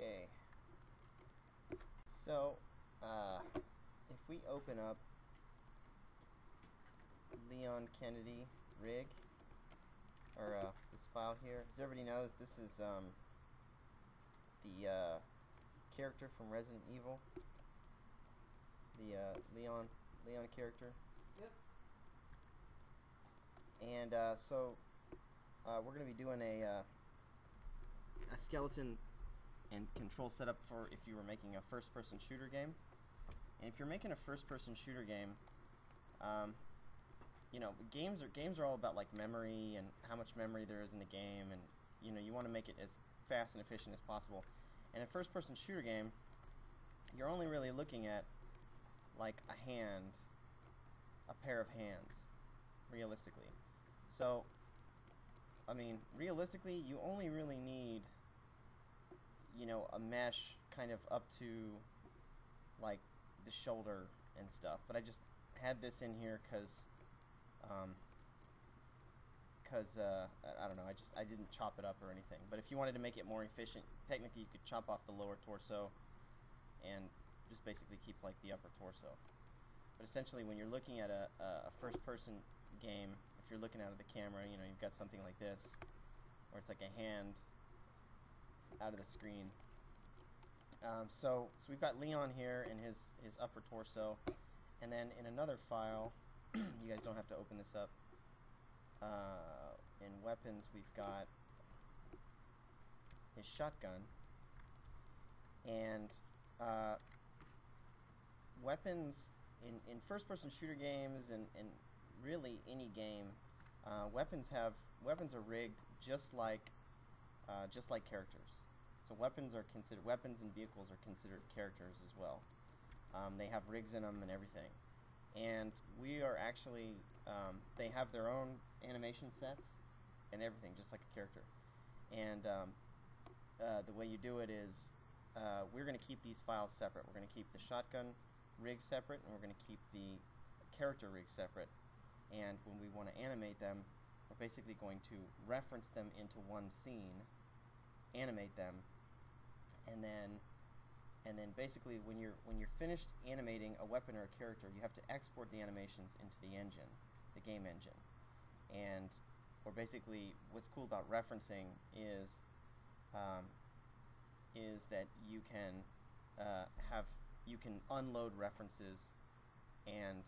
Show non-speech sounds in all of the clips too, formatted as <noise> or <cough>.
Okay. So, uh, if we open up Leon Kennedy rig, or uh, this file here, as everybody knows, this is um, the uh, character from Resident Evil, the uh, Leon Leon character. Yep. And uh, so uh, we're going to be doing a uh, a skeleton and control setup for if you were making a first-person shooter game. And if you're making a first-person shooter game, um, you know games are games are all about like memory and how much memory there is in the game, and you know you want to make it as fast and efficient as possible. And a first-person shooter game, you're only really looking at like a hand, a pair of hands, realistically. So, I mean, realistically, you only really need, you know, a mesh kind of up to like the shoulder and stuff. But I just had this in here because, um, because uh, I don't know, I just I didn't chop it up or anything. But if you wanted to make it more efficient, technically you could chop off the lower torso and just basically keep like the upper torso. But essentially, when you're looking at a, a first-person game, if you're looking out of the camera, you know you've got something like this, where it's like a hand out of the screen. Um, so, so we've got Leon here and his his upper torso, and then in another file, <clears throat> you guys don't have to open this up. Uh, in weapons, we've got his shotgun, and uh, weapons in, in first-person shooter games and, and really any game, uh, weapons have weapons are rigged just like uh, just like characters. So weapons are considered weapons and vehicles are considered characters as well. Um, they have rigs in them and everything, and we are actually um, they have their own animation sets and everything, just like a character. And um, uh, the way you do it is uh, we're going to keep these files separate. We're going to keep the shotgun rig separate, and we're going to keep the character rig separate. And when we want to animate them, we're basically going to reference them into one scene, animate them, and then and then basically when you're when you're finished animating a weapon or a character, you have to export the animations into the engine, the game engine. And or basically what's cool about referencing is um, is that you can uh, have you can unload references and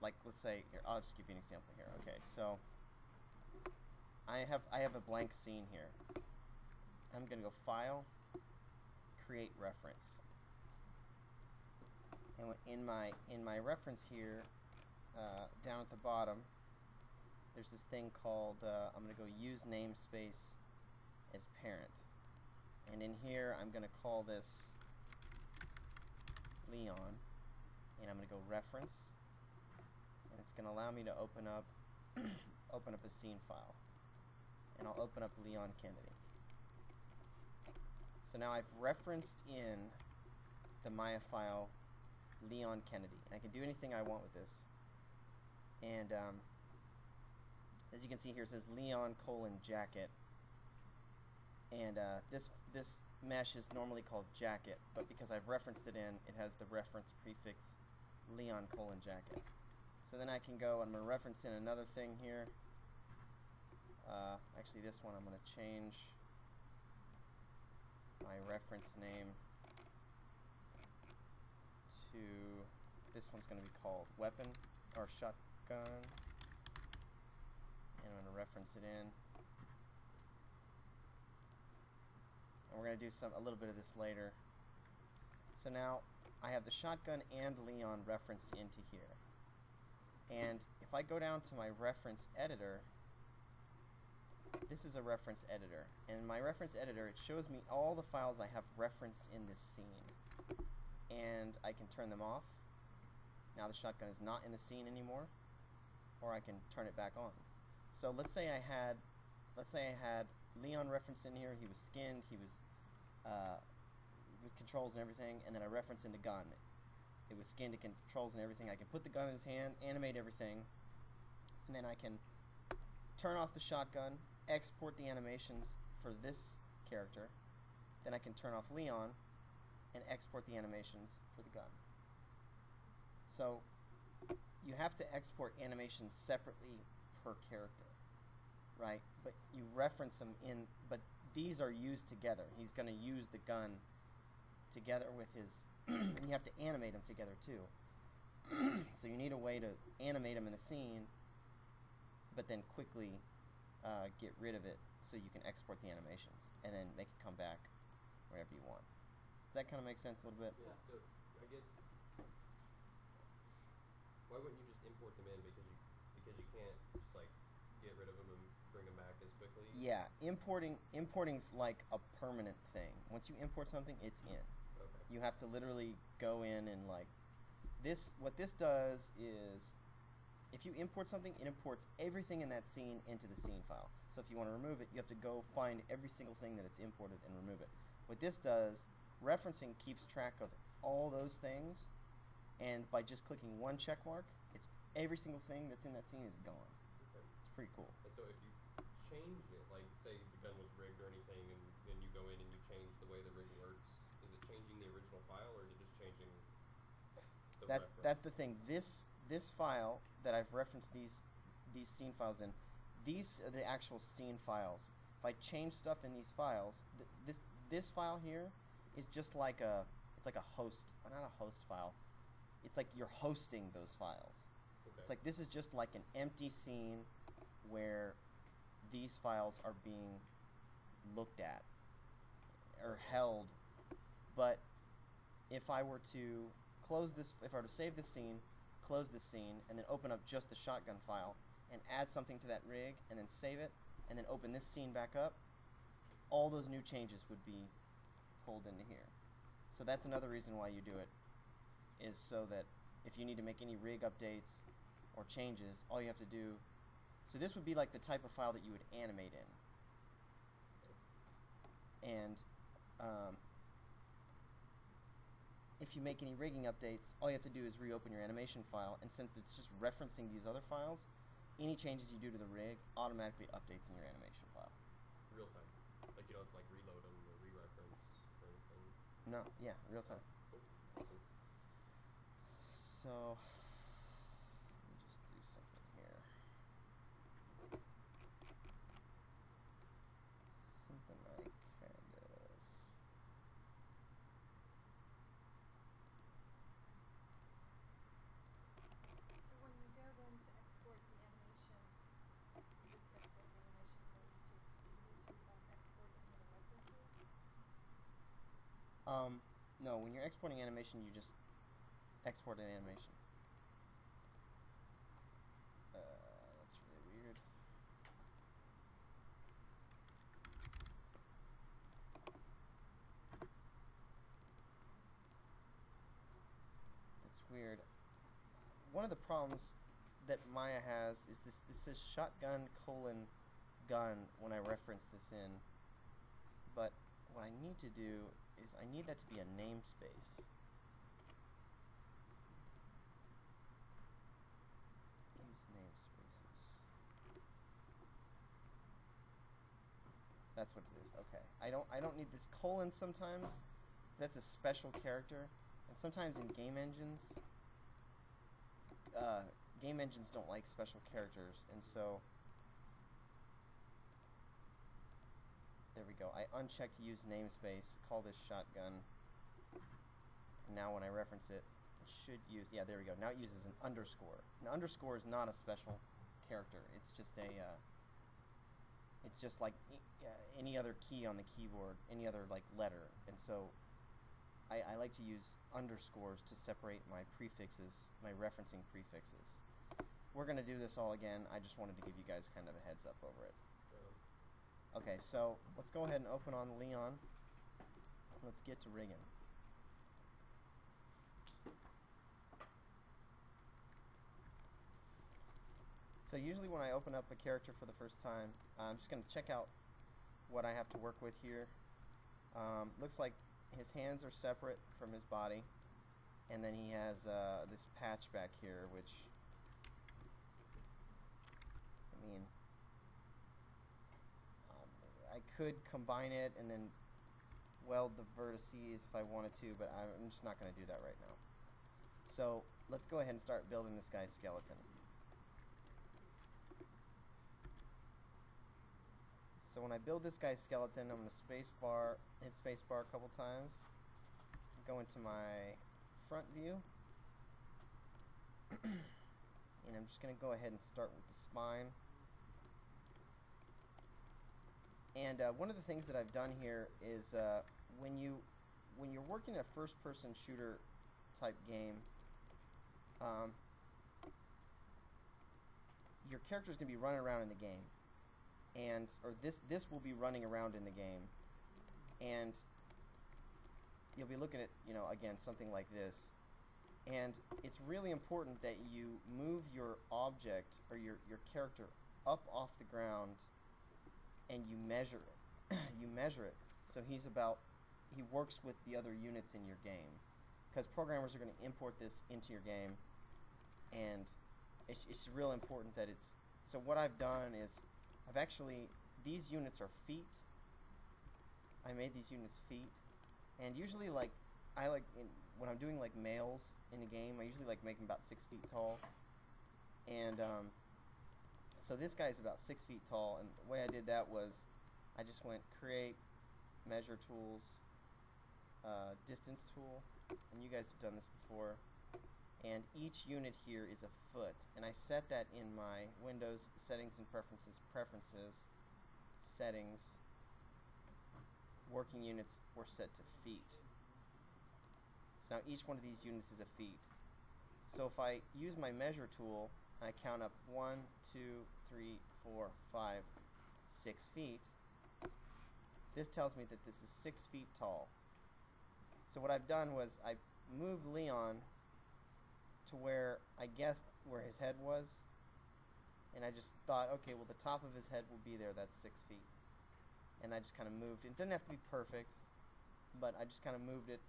like let's say here I'll just give you an example here. Okay so I have I have a blank scene here I'm gonna go file create reference. And in my in my reference here uh, down at the bottom there's this thing called uh, I'm gonna go use namespace as parent. And in here I'm gonna call this Leon and I'm gonna go reference. And it's gonna allow me to open up <coughs> open up a scene file. And I'll open up Leon Kennedy so now I've referenced in the Maya file Leon Kennedy and I can do anything I want with this and um, as you can see here it says Leon colon jacket and uh, this this mesh is normally called jacket, but because I've referenced it in, it has the reference prefix Leon colon jacket. So then I can go, I'm going to reference in another thing here. Uh, actually, this one I'm going to change my reference name to, this one's going to be called weapon or shotgun. And I'm going to reference it in. and we're going to do some a little bit of this later. So now I have the shotgun and Leon referenced into here. And if I go down to my reference editor, this is a reference editor. And in my reference editor, it shows me all the files I have referenced in this scene. And I can turn them off. Now the shotgun is not in the scene anymore. Or I can turn it back on. So let's say I had, let's say I had Leon referenced in here. He was skinned. He was uh, with controls and everything. And then I reference in the gun. It was skinned to controls and everything. I can put the gun in his hand, animate everything, and then I can turn off the shotgun, export the animations for this character, then I can turn off Leon and export the animations for the gun. So you have to export animations separately per character, right? But you reference them in, but these are used together. He's going to use the gun together with his, <clears throat> and you have to animate them together too. <clears throat> so you need a way to animate them in the scene, but then quickly uh, get rid of it so you can export the animations and then make it come back whenever you want. Does that kind of make sense a little bit? Yeah, so I guess why wouldn't you just import them in because you because you can't just like get rid of them and bring them back as quickly? Yeah, importing importing's like a permanent thing. Once you import something, it's in. Okay. You have to literally go in and like this what this does is if you import something, it imports everything in that scene into the scene file. So if you want to remove it, you have to go find every single thing that it's imported and remove it. What this does, referencing keeps track of all those things, and by just clicking one check mark, it's every single thing that's in that scene is gone. Okay. It's pretty cool. And so if you change it, like say the gun was rigged or anything, and, and you go in and you change the way the rig works, is it changing the original file or is it just changing the that's reference? that's the thing. This this file that I've referenced these these scene files in, these are the actual scene files. If I change stuff in these files, th- this this file here is just like a it's like a host, not a host file. It's like you're hosting those files. okay. It's like this is just like an empty scene where these files are being looked at or held. But if I were to close this, if I were to save this scene, close this scene, and then open up just the shotgun file and add something to that rig and then save it and then open this scene back up, all those new changes would be pulled into here. So that's another reason why you do it is so that if you need to make any rig updates or changes, all you have to do. So this would be like the type of file that you would animate in. And um, if you make any rigging updates, all you have to do is reopen your animation file. And since it's just referencing these other files, any changes you do to the rig automatically updates in your animation file. real time. Like you don't have to like reload them or re-reference or anything. No, yeah, real time. Cool. Awesome. So let me just do something here. Something like kind of. So when you go then to export the animation, you just export the animation from YouTube. Do you need to um, export any of the references? Um, no, when you're exporting animation, you just export an animation. Uh, that's really weird. That's weird. One of the problems that Maya has is this. This says shotgun colon gun when I reference this in, but what I need to do is I need that to be a namespace. Use namespaces. That's what it is. Okay. I don't I don't need this colon sometimes. That's a special character. And sometimes in game engines uh, game engines don't like special characters and so There we go. I unchecked use namespace, call this shotgun. And now when I reference it, it should use, yeah, there we go. Now it uses an underscore. An underscore is not a special character. It's just a, uh, it's just like uh, any other key on the keyboard, any other like letter. And so I, I like to use underscores to separate my prefixes, my referencing prefixes. We're going to do this all again. I just wanted to give you guys kind of a heads up over it. Okay, so let's go ahead and open on Leon. Let's get to rigging. So usually when I open up a character for the first time, I'm just going to check out what I have to work with here. Um, looks like his hands are separate from his body, and then he has uh, this patch back here, which I mean, I could combine it and then weld the vertices if I wanted to, but I'm just not going to do that right now. So let's go ahead and start building this guy's skeleton. So when I build this guy's skeleton, I'm going to space bar, hit space bar a couple times, go into my front view, <clears throat> and I'm just going to go ahead and start with the spine. And uh, one of the things that I've done here is uh, when you when you're working in a first-person shooter type game, um, your character is going to be running around in the game, and or this this will be running around in the game, and you'll be looking at you know again something like this, and it's really important that you move your object or your your character up off the ground and you measure it. <clears throat> you measure it. So he's about he works with the other units in your game because programmers are going to import this into your game and it's, it's real important that it's so what I've done is I've actually these units are feet I made these units feet and usually like I like in, when I'm doing like males in a game I usually like make them about six feet tall and um, so this guy's about six feet tall, and the way I did that was I just went create, measure tools, uh, distance tool, and you guys have done this before. And each unit here is a foot, and I set that in my Windows settings and preferences, preferences, settings. Working units were set to feet. So now each one of these units is a feet. So if I use my measure tool, I count up one, two, three, four, five, six feet. This tells me that this is six feet tall. So what I've done was I moved Leon to where I guessed where his head was. And I just thought, okay, well, the top of his head will be there. That's six feet. And I just kind of moved. It doesn't have to be perfect, but I just kind of moved it,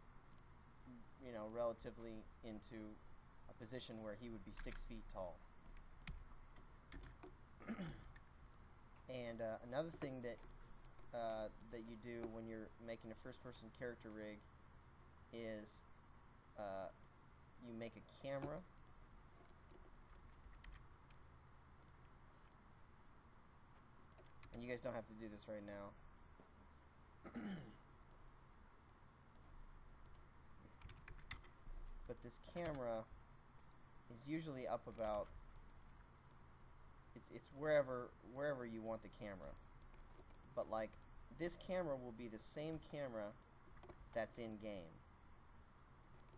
you know, relatively into a position where he would be six feet tall. <clears throat> and uh, another thing that uh, that you do when you're making a first-person character rig is uh, you make a camera. And you guys don't have to do this right now. <clears throat> but this camera is usually up about it's it's wherever wherever you want the camera. But like this camera will be the same camera that's in game.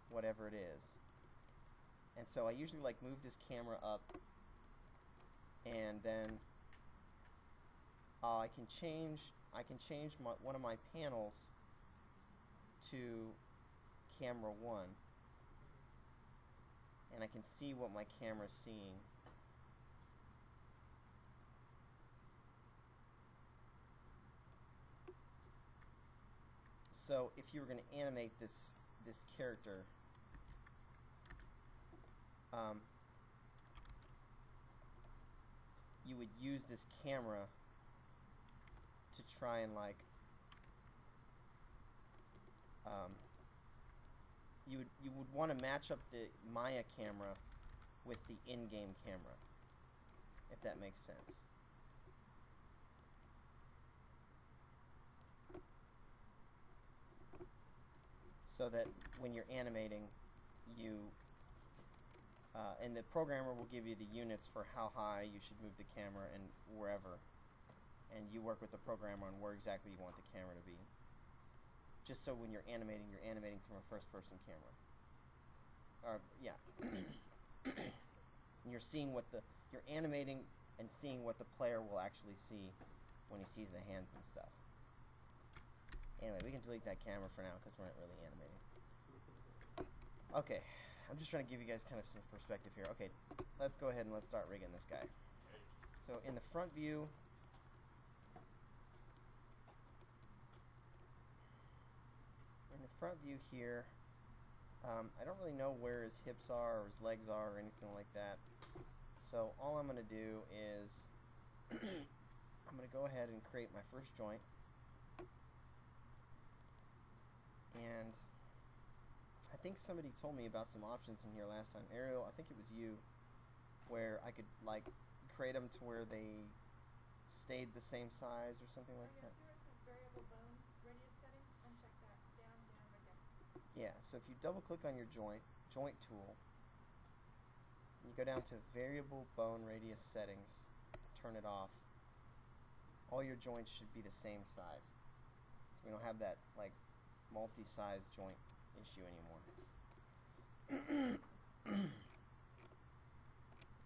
Whatever it is. And so I usually like move this camera up and then uh, I can change I can change my, one of my panels to camera 1 and I can see what my camera's seeing So if you were going to animate this this character, um, you would use this camera to try and like um, you would you would want to match up the Maya camera with the in-game camera, if that makes sense. So that when you're animating, you uh, and the programmer will give you the units for how high you should move the camera and wherever, and you work with the programmer on where exactly you want the camera to be. Just so when you're animating, you're animating from a first-person camera. Or yeah, <coughs> you're seeing what the you're animating and seeing what the player will actually see when he sees the hands and stuff. Anyway, we can delete that camera for now because we're not really animating. Okay, I'm just trying to give you guys kind of some perspective here. Okay, let's go ahead and let's start rigging this guy. So in the front view, in the front view here, um, I don't really know where his hips are or his legs are or anything like that. So all I'm going to do is <clears throat> I'm going to go ahead and create my first joint. And I think somebody told me about some options in here last time. Ariel, I think it was you, where I could like create them to where they stayed the same size or something Oh, like that. see where it says variable bone radius settings? Uncheck that. Down, down, right there. Yeah, so if you double click on your joint, joint tool, you go down to variable bone radius settings, turn it off. All your joints should be the same size. So we don't have that like multi-size joint issue anymore. <clears throat>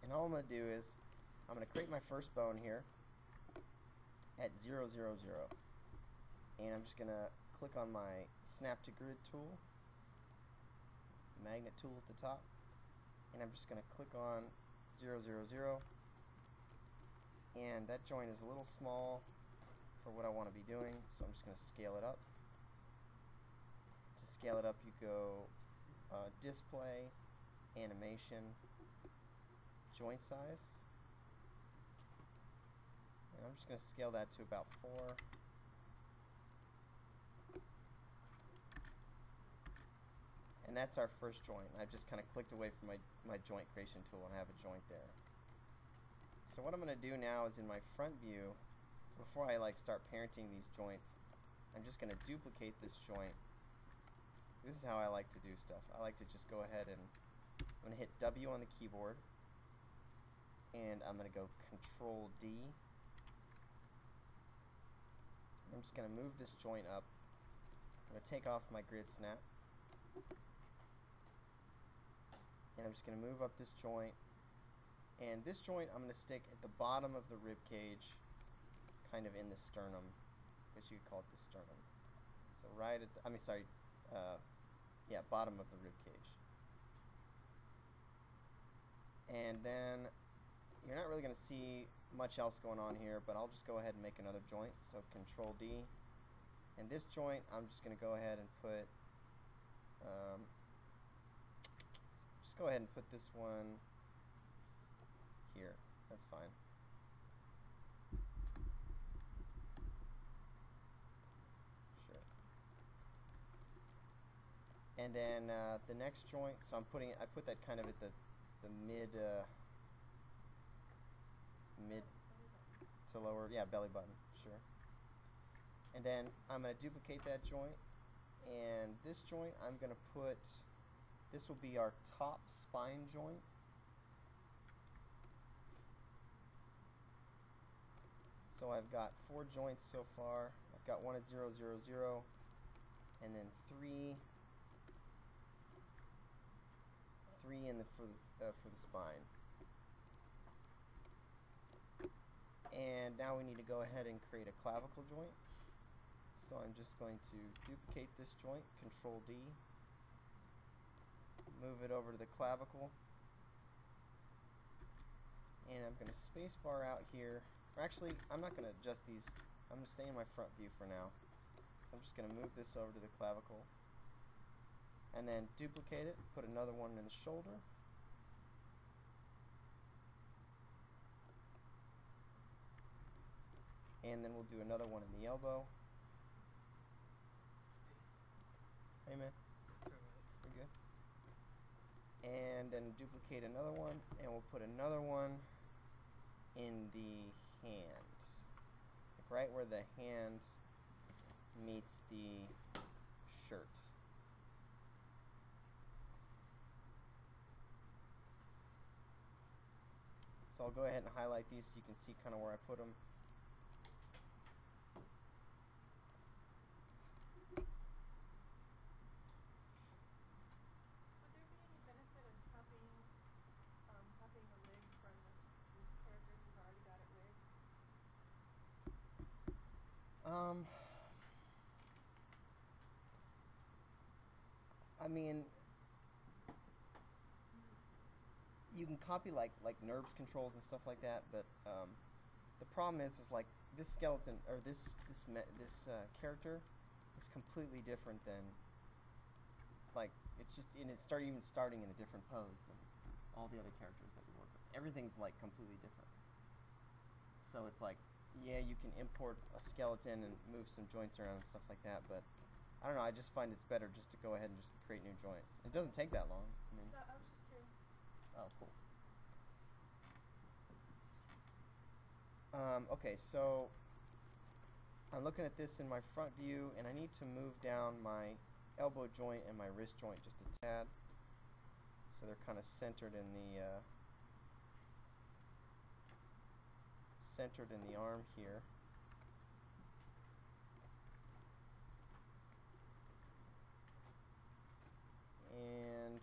and all I'm going to do is I'm going to create my first bone here at 000 and I'm just going to click on my snap to grid tool magnet tool at the top and I'm just going to click on 000 and that joint is a little small for what I want to be doing so I'm just going to scale it up scale it up you go uh, display animation joint size and I'm just going to scale that to about 4 and that's our first joint. I've just kind of clicked away from my, my joint creation tool and I have a joint there. So what I'm going to do now is in my front view, before I like start parenting these joints, I'm just going to duplicate this joint. This is how I like to do stuff. I like to just go ahead and I'm going to hit W on the keyboard and I'm going to go Control D. I'm just going to move this joint up. I'm going to take off my grid snap and I'm just going to move up this joint. And this joint I'm going to stick at the bottom of the rib cage, kind of in the sternum. I guess you could call it the sternum. So right at the, I mean, sorry, uh, yeah, bottom of the rib cage. And then you're not really going to see much else going on here, but I'll just go ahead and make another joint. So Control D. And this joint, I'm just going to go ahead and put um, just go ahead and put this one here. That's fine. Sure. And then uh, the next joint, so I'm putting, I put that kind of at the, the mid, uh, mid to lower, yeah, belly button, sure. And then I'm going to duplicate that joint and this joint I'm going to put this will be our top spine joint so I've got four joints so far I've got one at 0, 0, 0 and then three three in the for the, uh, for the spine and now we need to go ahead and create a clavicle joint so I'm just going to duplicate this joint, Control D, move it over to the clavicle, and I'm going to spacebar out here. Or actually, I'm not going to adjust these. I'm going to stay in my front view for now. So I'm just going to move this over to the clavicle, and then duplicate it, put another one in the shoulder. And then we'll do another one in the elbow. Hey man. We're good. And then duplicate another one, and we'll put another one in the hand. Like right where the hand meets the shirt. So I'll go ahead and highlight these so you can see kind of where I put them. Would there be any benefit of copying, um, copying a rig from this, this character if you've already got it rigged? Um, I mean, you can copy like like NURBS controls and stuff like that, but um, the problem is is like this skeleton or this this me- this uh, character is completely different than like it's just and it's starting even starting in a different pose than all the other characters that we work with. Everything's like completely different. So it's like, yeah, you can import a skeleton and move some joints around and stuff like that, but I don't know. I just find it's better just to go ahead and just create new joints. It doesn't take that long. I mean, No, I was just curious. oh, cool. Um, okay, so I'm looking at this in my front view, and I need to move down my elbow joint and my wrist joint just a tad, so they're kind of centered in the uh, centered in the arm here. And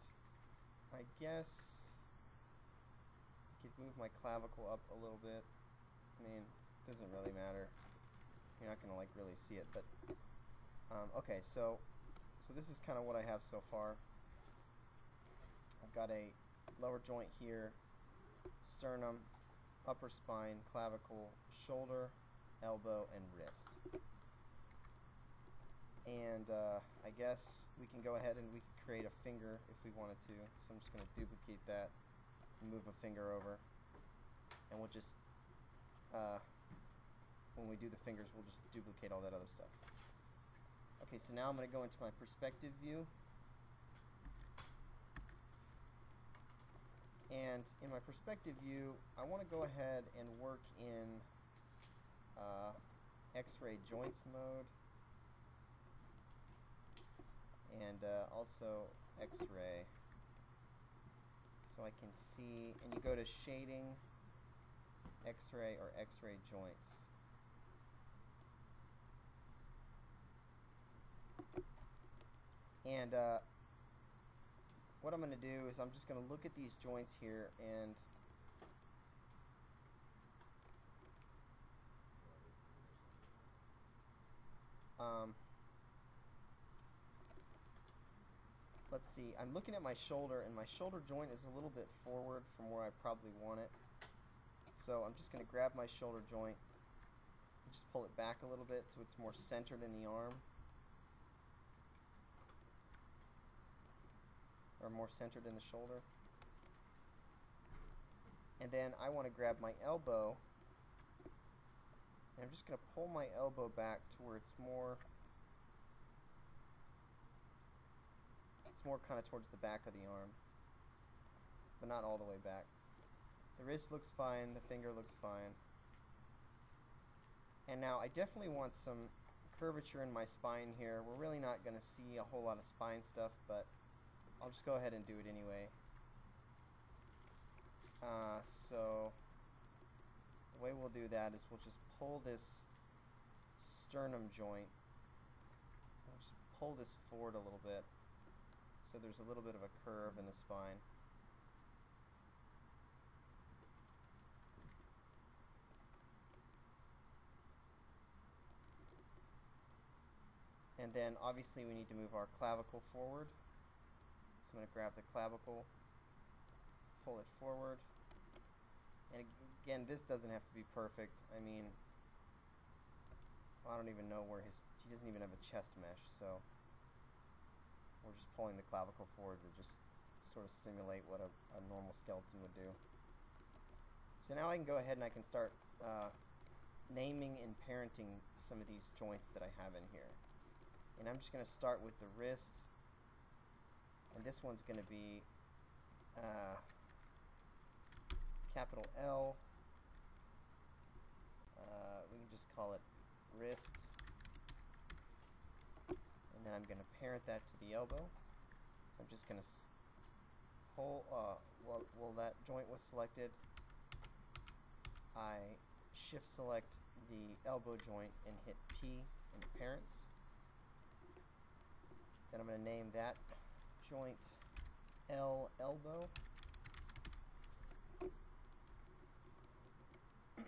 I guess I could move my clavicle up a little bit. I mean, doesn't really matter. You're not gonna like really see it, but um, okay. So, so this is kind of what I have so far. I've got a lower joint here, sternum, upper spine, clavicle, shoulder, elbow, and wrist. And uh, I guess we can go ahead and we can create a finger if we wanted to. So I'm just going to duplicate that move a finger over. And we'll just, uh, when we do the fingers, we'll just duplicate all that other stuff. Okay, so now I'm going to go into my perspective view. And in my perspective view, I want to go ahead and work in uh, X-ray joints mode and uh, also X-ray so I can see and you go to shading X-ray or X-ray joints. And uh, what I'm going to do is I'm just going to look at these joints here and um, let's see. I'm looking at my shoulder and my shoulder joint is a little bit forward from where I probably want it so I'm just going to grab my shoulder joint and just pull it back a little bit so it's more centered in the arm or more centered in the shoulder. And then I want to grab my elbow. And I'm just going to pull my elbow back to where it's more it's more kind of towards the back of the arm. But not all the way back. The wrist looks fine, the finger looks fine. And now I definitely want some curvature in my spine here. We're really not going to see a whole lot of spine stuff, but I'll just go ahead and do it anyway. Uh, so the way we'll do that is we'll just pull this sternum joint. We'll just pull this forward a little bit so there's a little bit of a curve in the spine. And then obviously we need to move our clavicle forward. So I'm going to grab the clavicle, pull it forward. And again, this doesn't have to be perfect. I mean, I don't even know where his, he doesn't even have a chest mesh, so we're just pulling the clavicle forward to just sort of simulate what a, a normal skeleton would do. So now I can go ahead and I can start uh, naming and parenting some of these joints that I have in here. And I'm just going to start with the wrist. And this one's going to be uh, capital L. Uh, we can just call it wrist. And then I'm going to parent that to the elbow. So I'm just going to hold, uh, while, that joint was selected, I shift select the elbow joint and hit P in the parents. Then I'm going to name that joint L elbow. <clears throat>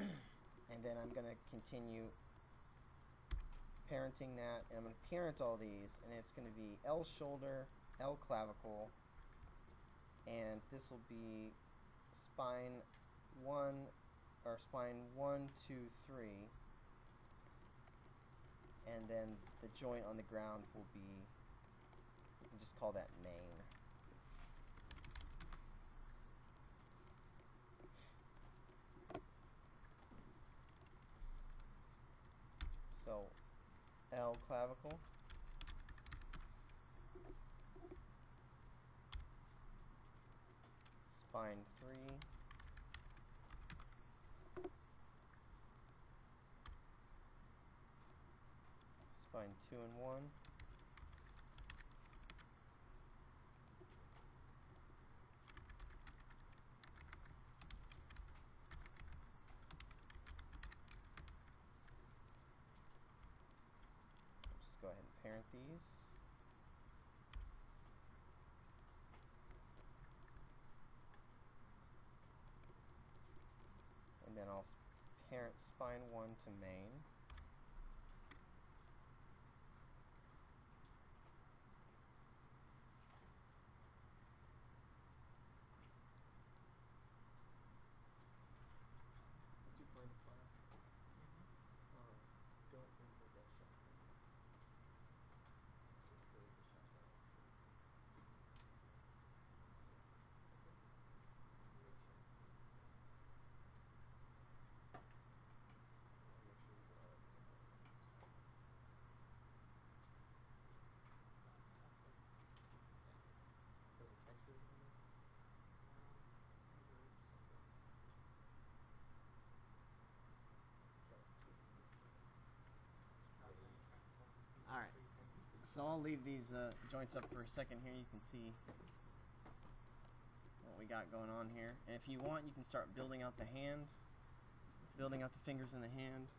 and then I'm going to continue parenting that and I'm going to parent all these and it's going to be L shoulder, L clavicle and this will be spine 1 or spine one, two, three, and then the joint on the ground will be, and just call that main. So L clavicle. Spine 3. Spine 2 and 1. These. And then I'll parent spine one to main. Did you find the file? Oh, s- don't import that shotgun. Import the shotgun, let's see. Yeah, that's it. Let's make sure. Yeah, make sure you put all that stuff on there. Yes. Those are textures on there? Some groups. Okay. Let's kill it too. All right. So I'll leave these uh, joints up for a second here. You can see what we got going on here. And if you want, you can start building out the hand, building out the fingers in the hand.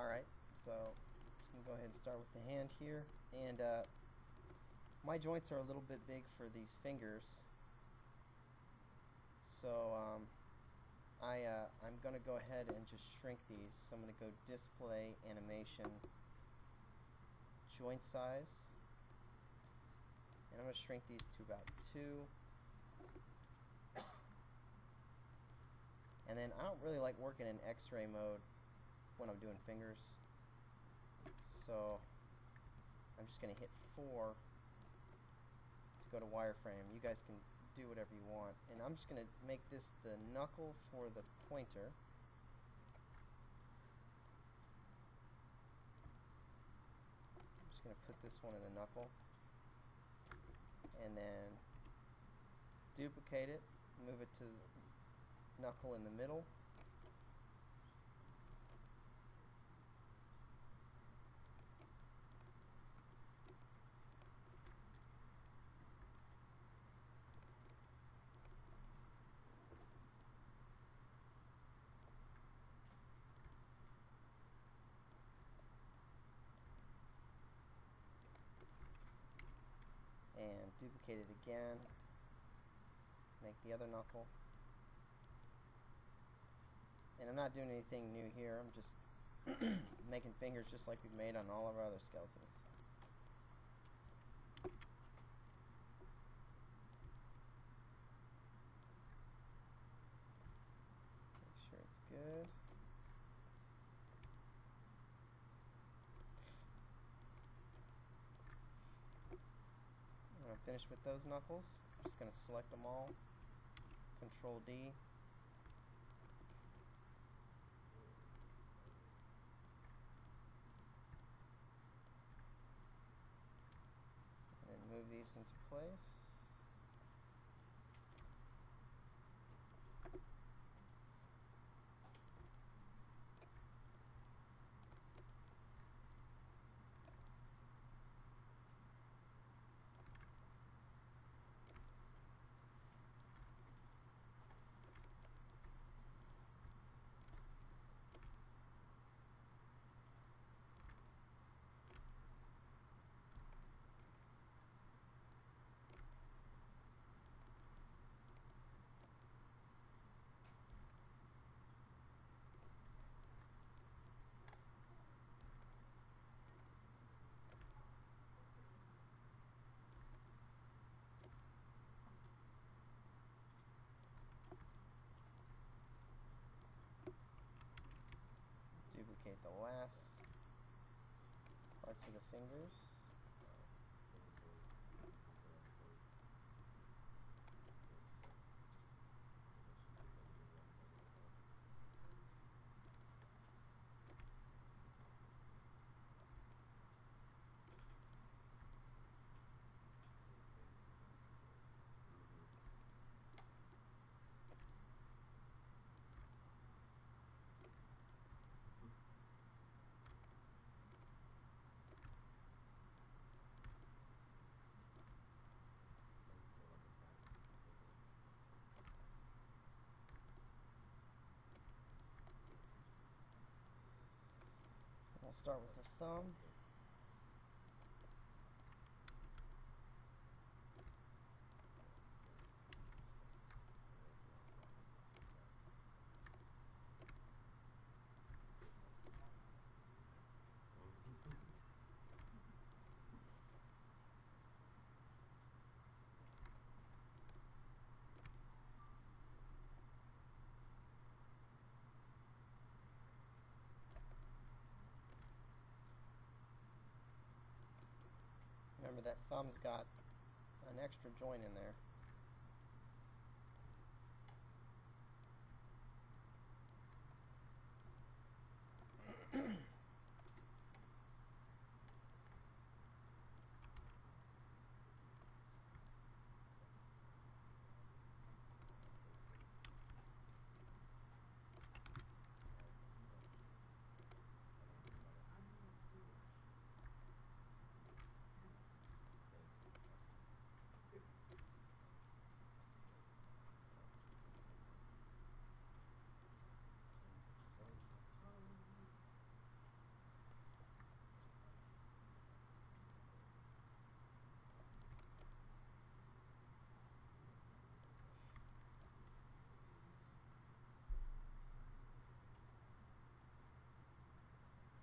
All right, so just gonna go ahead and start with the hand here, and uh, my joints are a little bit big for these fingers, so um, I uh, I'm gonna go ahead and just shrink these. So I'm gonna go display animation joint size, and I'm gonna shrink these to about two. And then I don't really like working in X-ray mode when I'm doing fingers. So I'm just gonna hit four to go to wireframe. You guys can do whatever you want. And I'm just gonna make this the knuckle for the pointer. I'm just gonna put this one in the knuckle. And then duplicate it, move it to the knuckle in the middle. And duplicate it again. Make the other knuckle. And I'm not doing anything new here, I'm just <coughs> making fingers just like we've made on all of our other skeletons. Make sure it's good. When with those knuckles, I'm just going to select them all. Control D. And then move these into place. Duplicate the last parts of the fingers. We'll start with the thumb. Remember that thumb's got an extra joint in there.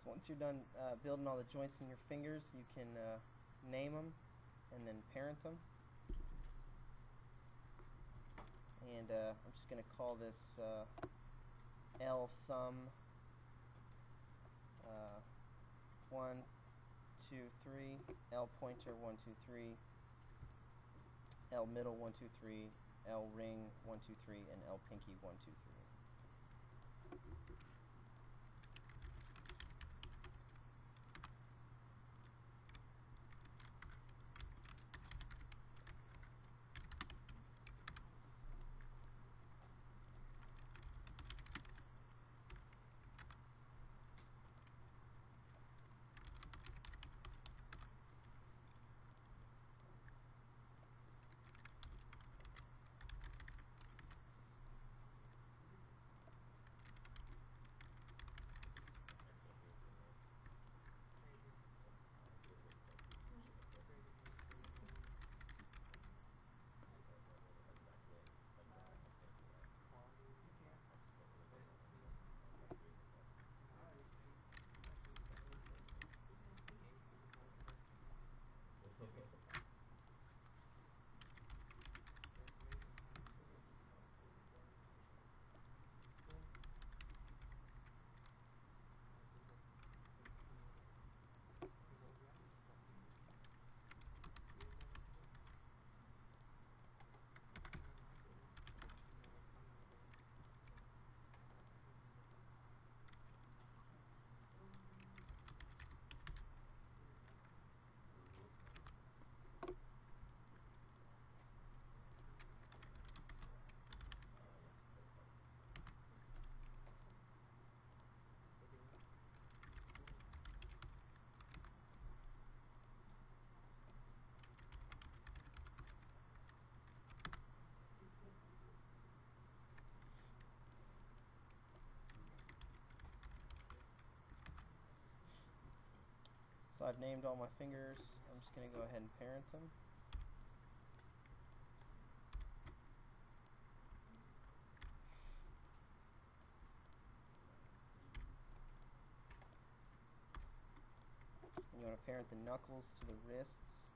Once you're done uh, building all the joints in your fingers, you can uh, name them and then parent them. And uh, I'm just going to call this uh, L thumb uh, one, two, three, L pointer one, two, three, L middle one, two, three, L ring one, two, three, and L pinky one, two, three. So I've named all my fingers. I'm just going to go ahead and parent them. You want to parent the knuckles to the wrists.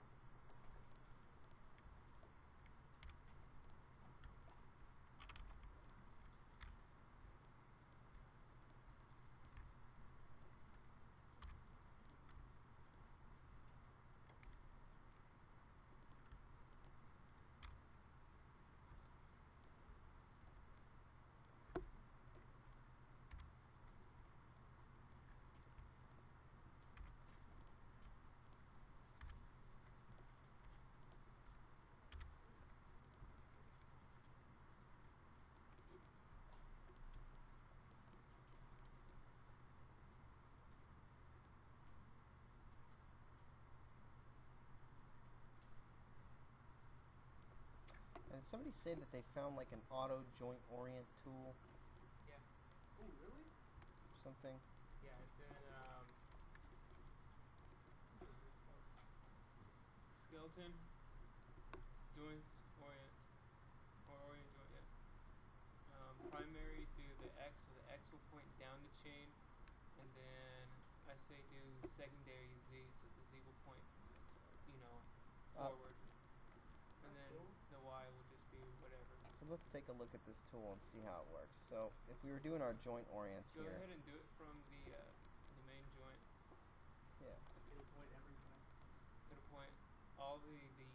Did somebody say that they found like an auto joint orient tool Yeah. Oh, really? something? Yeah, it's in um, skeleton, joints, orient, or orient joint. Yeah. Um, primary do the X, so the X will point down the chain, and then I say do secondary Z, so the Z will point, you know, forward, and That's then cool. the Y will just be whatever. So let's take a look at this tool and see how it works. So if we were doing our joint orients Go here, Go ahead and do it from the uh, the main joint. yeah, It'll point every time. It'll point all the, the,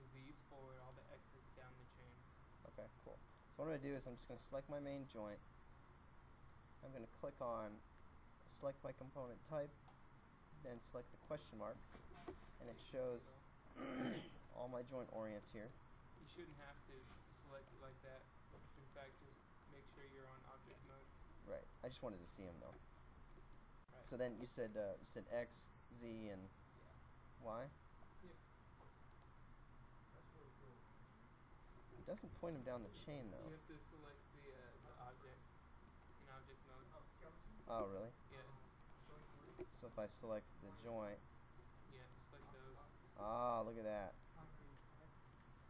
the Z's forward, all the X's down the chain. okay, cool. So what I'm gonna do is I'm just gonna select my main joint. I'm gonna click on select my component type, then select the question mark, and it shows <coughs> <coughs> all my joint orients here. you shouldn't have to s- select it like that. In fact, just make sure you're on object mode. Right. I just wanted to see them though. Right. So then you said uh, you said X, Z, and yeah. Y. That's really cool. It doesn't point them down the chain though. You have to select the uh, the object in object mode. Oh. Oh, really? Yeah, So if I select the joint, yeah, just like those. ah, look at that. Primary is X,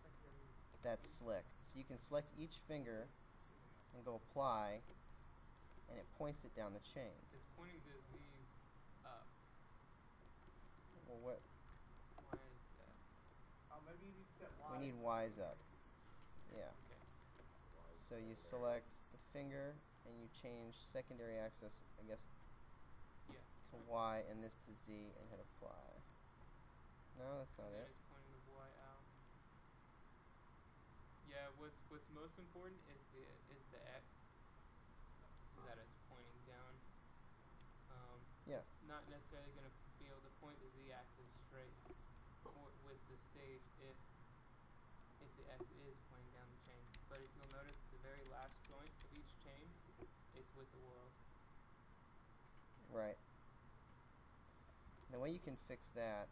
secondary is That's slick. So you can select each finger and go apply, and it points it down the chain. It's pointing the Z's up. Well, what? Why is that? Oh, maybe you need to set Y. We need Y's up. Yeah. Okay. So you select the finger and you change secondary axis, I guess, Yeah. to Y and this to Z and hit apply. No, that's not and then it. it's pointing the Y out. Yeah, what's what's most important is the is the X. Is that it's pointing down. Um, Yeah. It's not necessarily going to be able to point the Z axis straight with the stage if if the X is pointing down the chain. But if you'll notice the very last joint of each chain, it's with the world. Right. The way you can fix that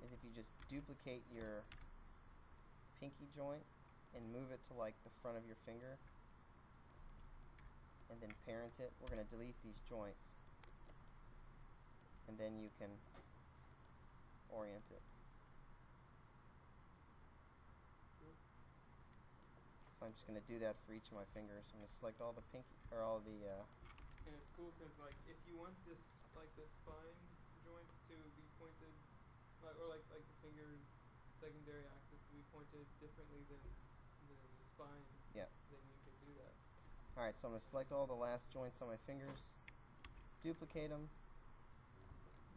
is if you just duplicate your pinky joint and move it to like the front of your finger and then parent it. We're going to delete these joints and then you can orient it. So I'm just going to do that for each of my fingers. I'm going to select all the pinky or all the uh, And it's cool because like if you want this like the spine joints to be pointed, like or like like the finger secondary axis to be pointed differently than spine. Yeah. Then you can do that. Alright, so I'm going to select all the last joints on my fingers, duplicate them,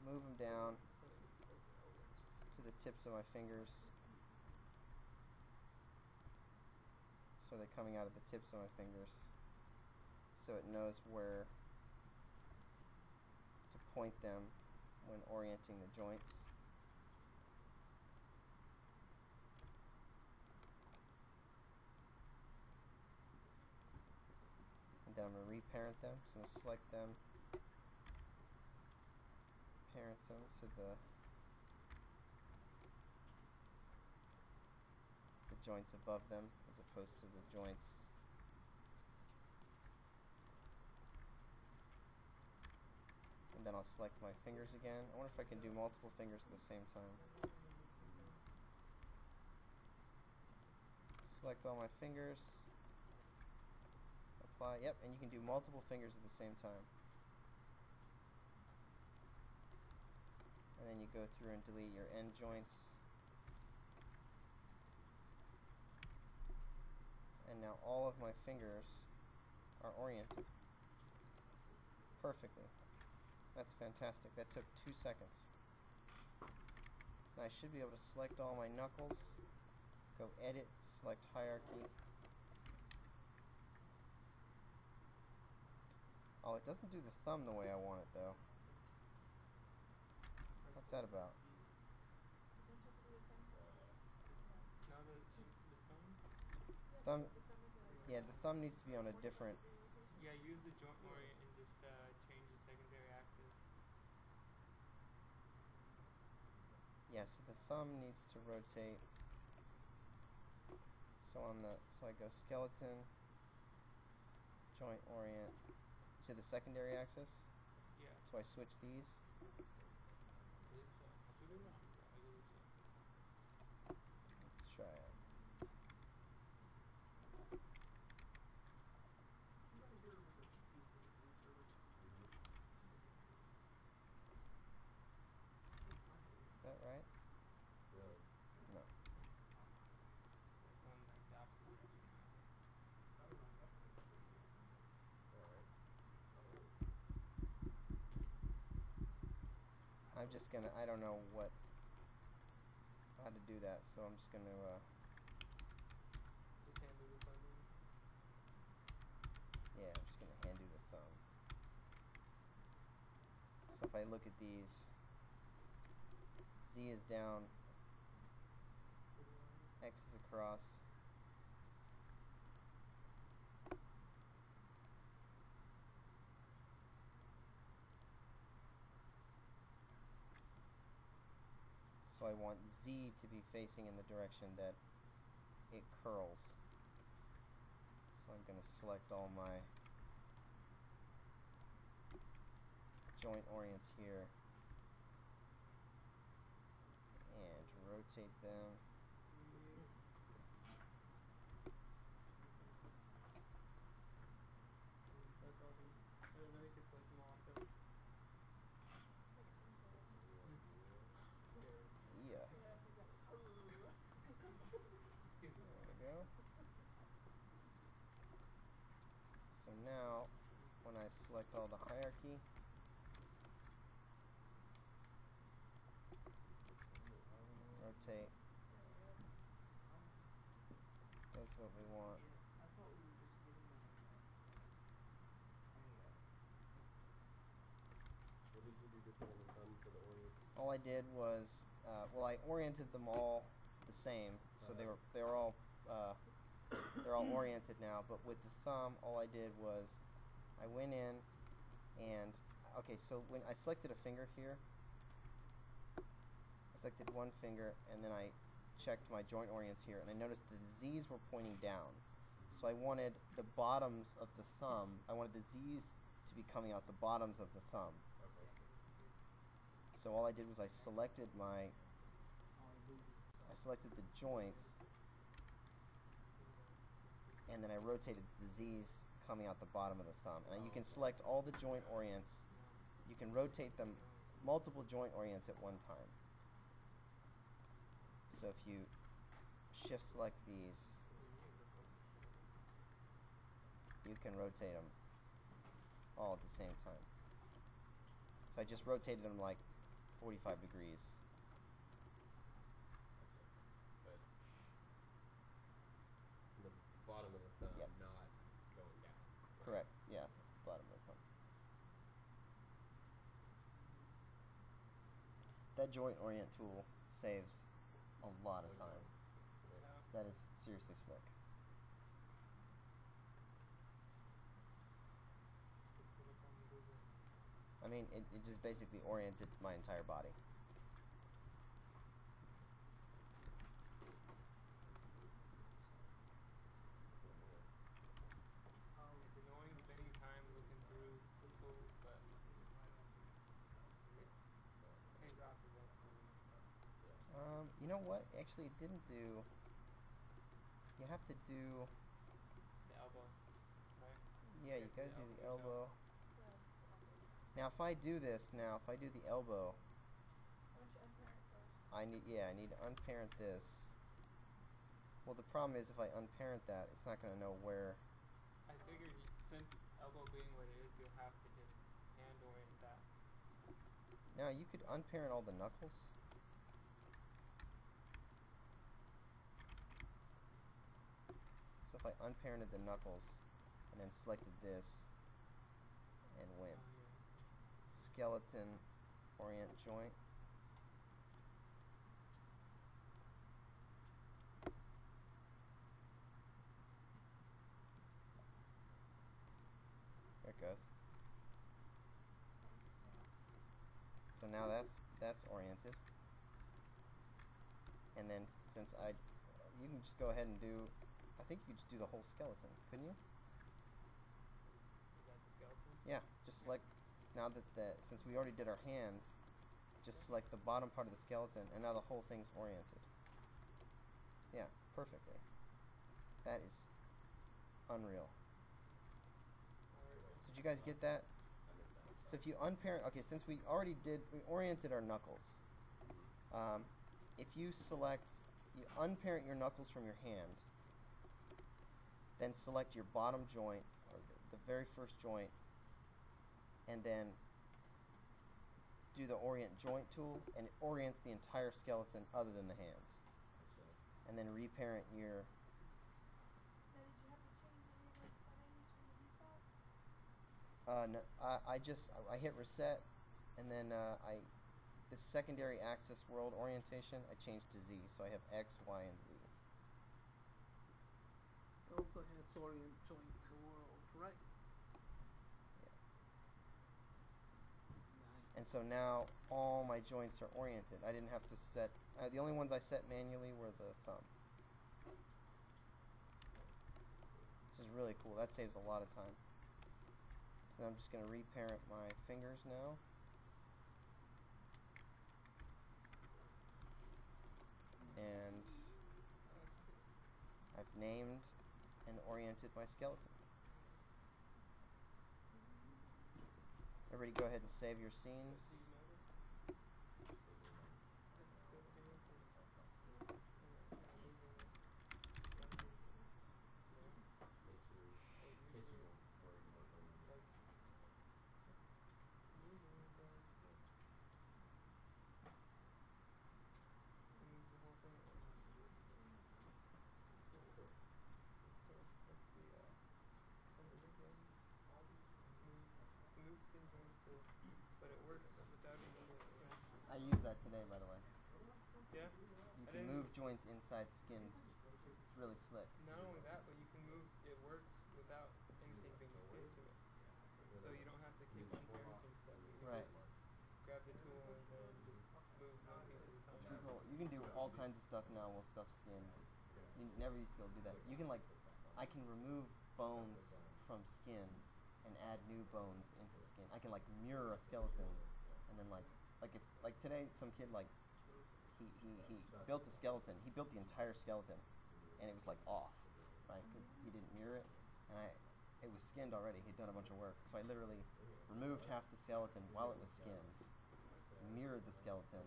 move them down Put it over, over it. to the tips of my fingers. So they're coming out of the tips of my fingers. So it knows where to point them when orienting the joints. And then I'm going to reparent them. So I'm going to select them, parent them to the the joints above them as opposed to the joints and then I'll select my fingers again. I wonder if I can do multiple fingers at the same time. Select all my fingers. Yep, and you can do multiple fingers at the same time. And then you go through and delete your end joints. And now all of my fingers are oriented perfectly. That's fantastic. That took two seconds. So I should be able to select all my knuckles, go edit, select hierarchy. Oh, it doesn't do the thumb the way I want it though. What's that about? Don't you have to do a thumb to- Now the the thumb. Yeah, the thumb is a- Yeah, the thumb needs to be on a different. Yeah, use the joint orient and just uh, change the secondary axis. Yeah, so the thumb needs to rotate So on the so I go skeleton, joint orient to the secondary axis. Yeah. So I switch these. Believe so. I could be wrong, but I believe so. Let's try it. Is that right? Really? No. Going like the opposite direction now. Alright. I'm just gonna. I don't know what. How to do that, so I'm just gonna. Uh, Just hand the buttons. yeah, I'm just gonna hand do the thumb. So if I look at these, Z is down, X is across. So I want Z to be facing in the direction that it curls. So I'm going to select all my joint orients here and rotate them. That's awesome. I don't know, it gets like mocked up. Like sensei. Yeah. Yeah, he's like, Excuse me. There we go. So now, when I select all the hierarchy, rotate, that's what we want. I thought we were just getting them. What did you do different on the thumb for the orients? All I did was, uh, well, I oriented them all the same, so they were they were all uh, they're all oriented now. But with the thumb, all I did was I went in and okay, so when I selected a finger here, I selected one finger and then I checked my joint orients here, and I noticed the Z's were pointing down. So I wanted the bottoms of the thumb. I wanted the Z's to be coming out the bottoms of the thumb. So all I did was I selected my I selected the joints and then I rotated the Z's coming out the bottom of the thumb. And you can select all the joint orients. You can rotate them multiple joint orients at one time. So if you shift select these, you can rotate them all at the same time. So I just rotated them like 45 degrees. But from the bottom of the thumb, Yep. not going down. right? Correct. Yeah, bottom of the thumb. That joint orient tool saves a lot of time. That is seriously slick. I mean, it, it just basically oriented my entire body. It's annoying spending time looking through the tools, but pays off eventually. Um, you know what? Actually, it didn't do. You have to do. The elbow, right? Yeah, you gotta the do the elbow elbow. yeah, it's just awkward. Now, if I do this now, if I do the elbow, Why don't you unparent first? I need yeah, I need to unparent this. Well, the problem is if I unparent that, it's not gonna know where. I figured you, since elbow being what it is, you'll have to just hand orient that. Now you could unparent all the knuckles. If I unparented the knuckles and then selected this and went skeleton orient joint. There it goes. So now that's that's oriented. And then since I, you can just go ahead and do I think you could just do the whole skeleton, couldn't you? Is that the skeleton? Yeah, just select now that the since we already did our hands, just select the bottom part of the skeleton and now the whole thing's oriented. Yeah, perfectly. That is unreal. So did you guys get that? So if you unparent, okay, since we already did, we oriented our knuckles. Um, if you select, you unparent your knuckles from your hand, then select your bottom joint, or the, very first joint, and then do the orient joint tool, and it orients the entire skeleton other than the hands. And then reparent your? Uh, no, I, I just I, I hit reset, and then uh, I this secondary axis world orientation I changed to Z, so I have X, Y, and Z. Also has orient joint to world, right? And so now all my joints are oriented. I didn't have to set. Uh, the only ones I set manually were the thumb, which is really cool. That saves a lot of time. So I'm just gonna reparent my fingers now. And I've named and oriented my skeleton. Everybody go ahead and save your scenes. Do you notice? It's still here. but- uh, uh, moving it. Like this. Yeah. Make sure, in case you don't worry about them. Does moving does this. It moves the whole thing at once. It's still, that's the uh under skin. Smooth smooth skin joints tool. But it works without even doing skin. I use that today, by the way. Yeah? You I can move joints inside skin. It's really slick. Not only that, but you can move it works without anything being skipped to it. So you don't have to keep on unparenting stuff. You can Right. just grab the tool and then just move one piece at a time. pretty cool. You can do all kinds of stuff now with stuff skin. You never used to be able to do that. You can like, I can remove bones from skin and add new bones into skin. I can like mirror a skeleton, and then like, like if like today some kid like, he he he built a skeleton. He built the entire skeleton, and it was like off, right? Because he didn't mirror it, and I, it was skinned already. He'd done a bunch of work, so I literally removed half the skeleton while it was skinned, mirrored the skeleton,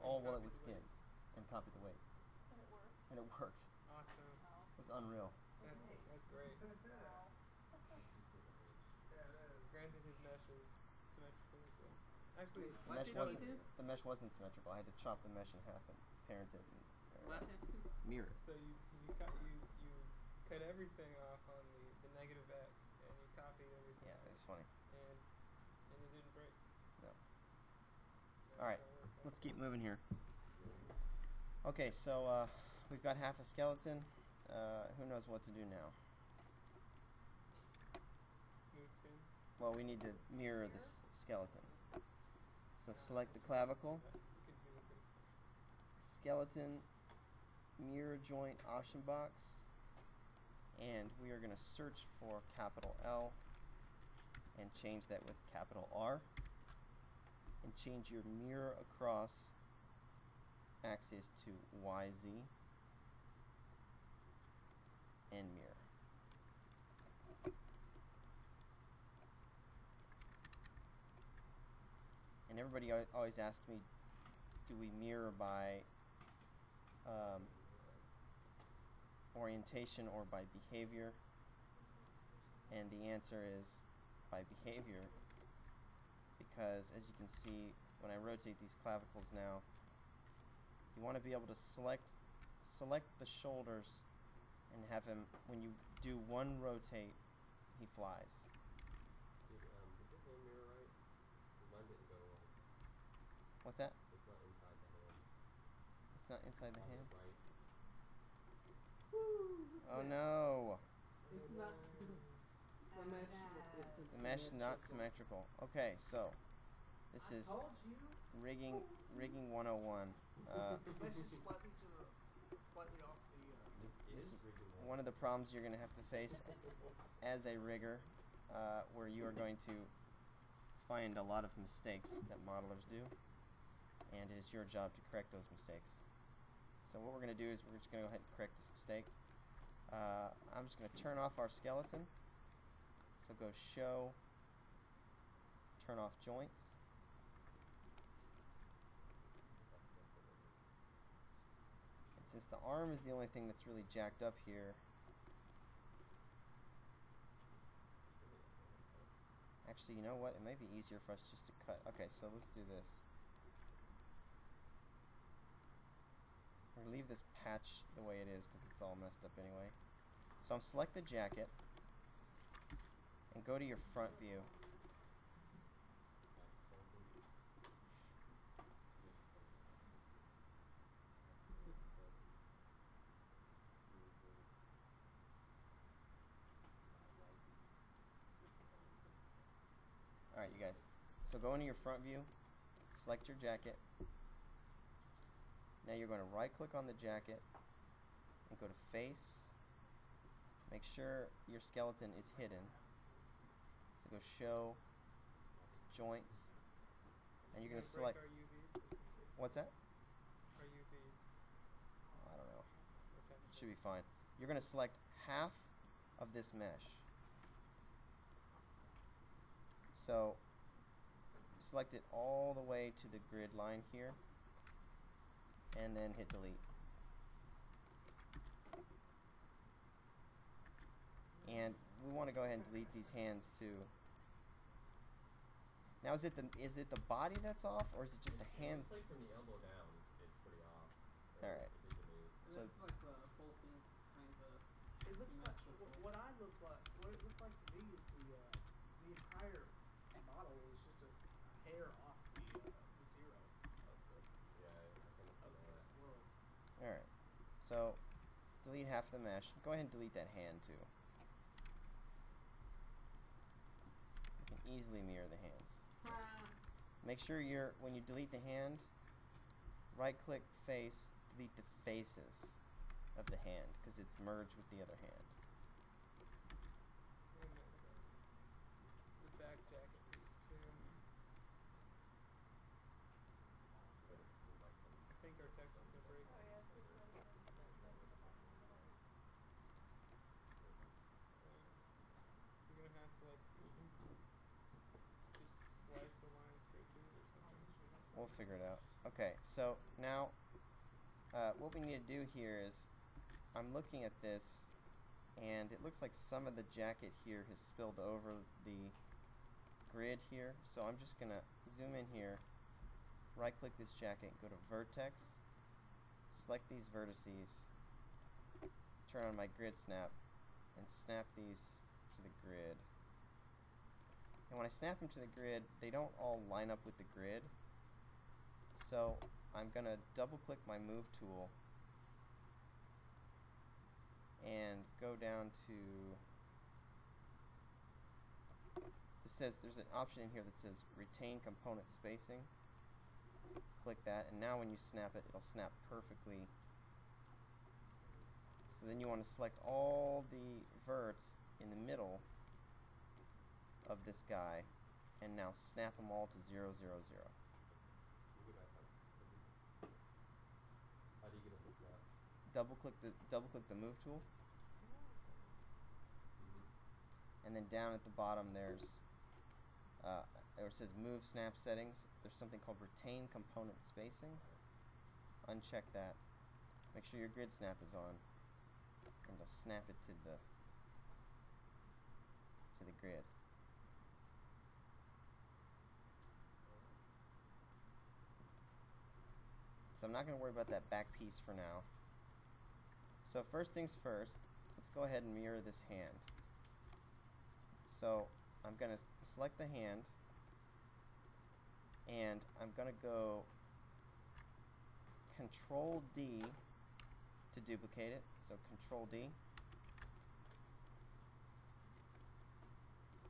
all while it was skinned, and copied the weights, And it worked? and it worked. Awesome. Wow. It was unreal. That's that's great. Wow. <laughs> Granted, his mesh is symmetrical as well. Actually, The mesh wasn't. The mesh wasn't symmetrical. I had to chop the mesh in half and parent it and uh, What has to? mirror it. so you you cut you you cut everything off on the the negative x and you copied everything. Yeah, it was funny. And and it didn't break. No. Yeah, All right, let's keep moving here. Okay, so uh, we've got half a skeleton. Uh, who knows what to do now? Smooth skin. Well, we need to mirror this skeleton. So select the clavicle, skeleton, mirror joint option box, and we are going to search for capital L and change that with capital R. And change your mirror across axis to YZ and mirror. And everybody always asks me, do we mirror by um, orientation or by behavior? And the answer is by behavior because as you can see when I rotate these clavicles now you want to be able to select select the shoulders and have him when you do one rotate he flies Did, um, did the hand mirror right? 'Cause mine didn't go like, what's that it's not inside the hand. it's not inside the On hand right. Woo! oh no It's not. the mesh isn't the mesh is not symmetrical okay so this I is rigging rigging 101 uh, <laughs> The mesh is slightly to the, slightly off the. Uh, This this is is rigging that. one of the problems you're going to have to face <laughs> as a rigger, uh, where you are going to find a lot of mistakes that modelers do, and it is your job to correct those mistakes. So what we're going to do is we're just going to go ahead and correct this mistake. Uh, I'm just going to turn off our skeleton. So go show, turn off joints. And since the arm is the only thing that's really jacked up here, actually, you know what? It might be easier for us just to cut. Okay, so let's do this. Leave this patch the way it is because it's all messed up anyway. So I'm select the jacket and go to your front view. Alright, you guys. So go into your front view, select your jacket. Now you're going to right click on the jacket and go to face. Make sure your skeleton is hidden. So go show joints. And you're going to select. Break our UVs. if we could. What's that? Our UVs. I don't know. Should be fine. You're going to select half of this mesh. So select it all the way to the grid line here and then hit delete. And we want to go ahead and delete these hands too. Now is it the is it the body that's off or is it just the It- it hands? looks like from the elbow down, it's pretty off. Alright. It did to me. It So- looks like the whole thing's kind of It looks like symmetrical. wh- what I look like. What it looked like to me is the uh, the entire model is just a, a hair off the uh, the zero of the Yeah, I, I kind of of see the that. world. Alright. So delete half the mesh. Go ahead and delete that hand too. You can easily mirror the hands. Make sure you're when you delete the hand, right click face, delete the faces of the hand because it's merged with the other hand. And then the back jacket piece too. But it- it like them. I think our text is gonna break. Oh, yes, it's not even the, the, the, You're gonna have to like just slice the line straight through it or something. We'll figure it out. Okay, so now uh, what we need to do here is I'm looking at this and it looks like some of the jacket here has spilled over the grid here. So I'm just gonna zoom in here, right click this jacket, go to vertex, select these vertices, turn on my grid snap, and snap these to the grid. And when I snap them to the grid, they don't all line up with the grid. So I'm going to double click my move tool and go down to this says there's an option in here that says retain component spacing. Click that and now when you snap it it'll snap perfectly. So then you want to select all the verts in the middle of this guy and now snap them all to 0 0 0 You go back up. How do you get up the snap? Double click the double click the move tool. Mm-hmm. and then down at the bottom there's uh, where it says move snap settings there's something called retain component spacing. Uncheck that. Make sure your grid snap is on. And you'll snap it to the to the grid. So I'm not going to worry about that back piece for now so first things first let's go ahead and mirror this hand. So I'm going to select the hand and I'm going to go control D to duplicate it. So control D.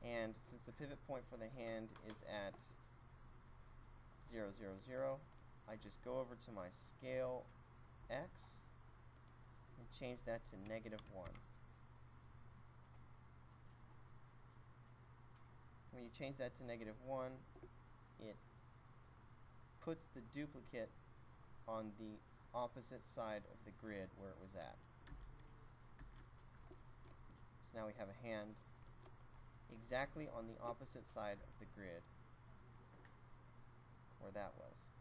And since the pivot point for the hand is at 0 0 0 I just go over to my scale X change that to negative 1. When you change that to negative 1, it puts the duplicate on the opposite side of the grid where it was at. So now we have a hand exactly on the opposite side of the grid where that was.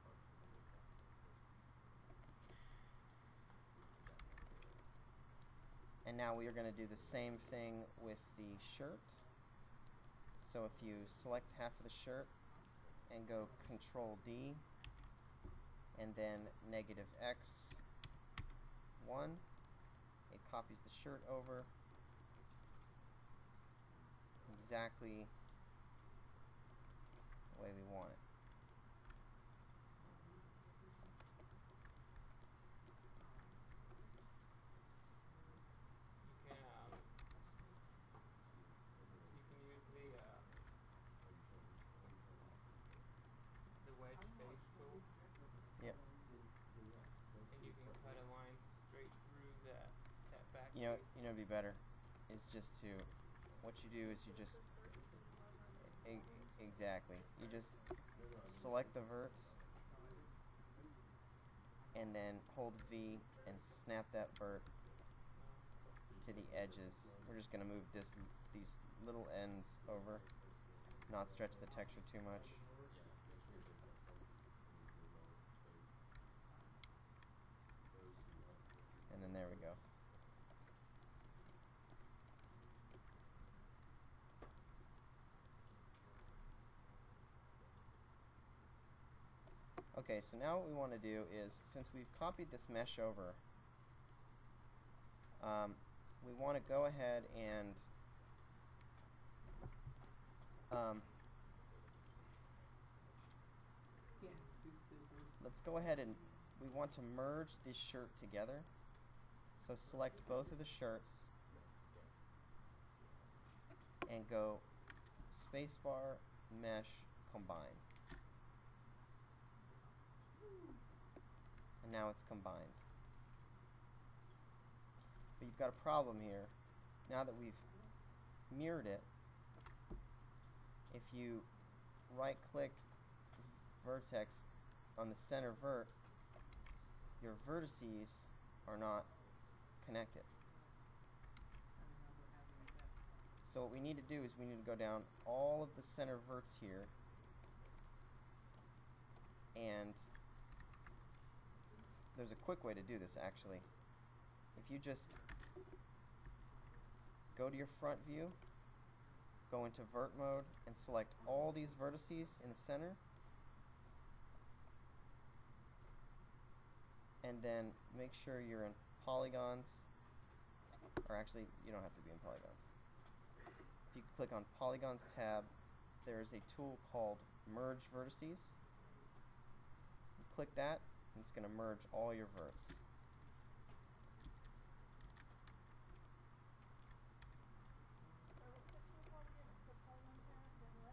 And now we are going to do the same thing with the shirt. So if you select half of the shirt and go Control D and then negative X 1, it copies the shirt over exactly the way we want it. You can um, you can use the uh, the wedge face tool, Yep. and you can cut a line straight through that that back You know, you know, be better is just to what you do is you just e- exactly you just select the verts and then hold V and snap that vert to the edges. We're just gonna move this these little ends over, not stretch the texture too much. And then there we go. Okay, so now what we want to do is, since we've copied this mesh over, um, we want to go ahead and um, Yes, let's go ahead and we want to merge this shirt together. So select both of the shirts and go spacebar mesh combine. And now it's combined. But you've got a problem here. Now that we've mirrored it, if you right click vertex on the center vert, your vertices are not connected. So what we need to do is we need to go down all of the center verts here and there's a quick way to do this actually. If you just go to your front view, go into vert mode and select all these vertices in the center and then make sure you're in polygons or actually you don't have to be in polygons. If you click on Polygons tab, there is a tool called Merge Vertices. You click that, it's going to merge all your verts.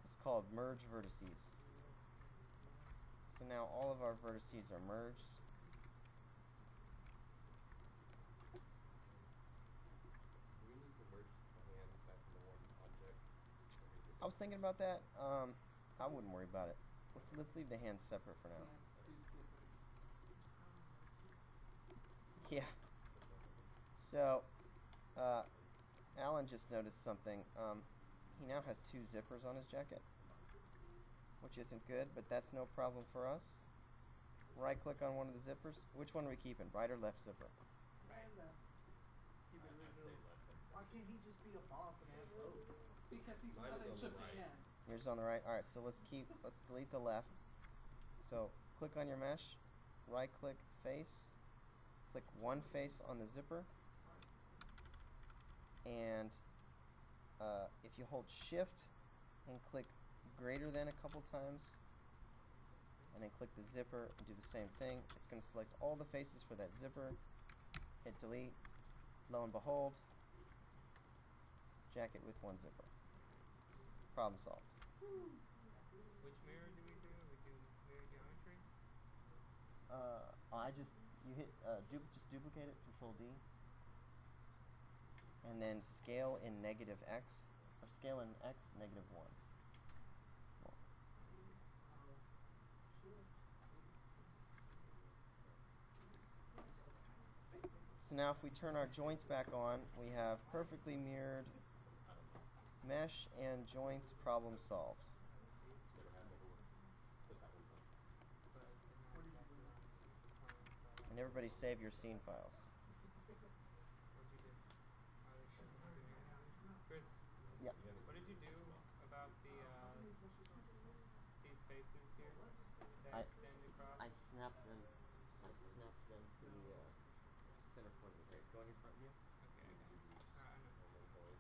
It's called Merge Vertices. So now all of our vertices are merged. I was thinking about that. Um, I wouldn't worry about it. Let's let's leave the hands separate for now. Yes, two zippers. Yeah. So, uh, Alan just noticed something. Um, he now has two zippers on his jacket, which isn't good, but that's no problem for us. Right click on one of the zippers. Which one are we keeping? Right or left zipper? Right left. Keep it I'd say original. left. Why can't he just be a boss and have both? Because he's Mine not in on the right. Yours on the right. All right. So let's keep. Let's delete the left. So click on your mesh. Right click face. Click one face on the zipper. And uh, if you hold Shift and click greater than a couple times, and then click the zipper and do the same thing, it's going to select all the faces for that zipper. Hit delete. Lo and behold, jacket with one zipper. Problem solved. Which mirror do we do? We do mirror geometry. Uh, I just you hit uh, du- just duplicate it, Control D, and then scale in negative x, or scale in x negative 1. Oh. So now if we turn our joints back on, we have perfectly mirrored mesh and joints problem solved. Never had one. Put that one up. But they're not exactly on the plan, so And everybody save your scene files. what'd you do? Are they still not doing it? Chris, Yeah. What did you do about the uh, these faces here that I- extend across? I snapped them. I snapped them to the uh, center point of the grade. Going in front of you. okay, I got it. Two Gs Alright, I know. and then join.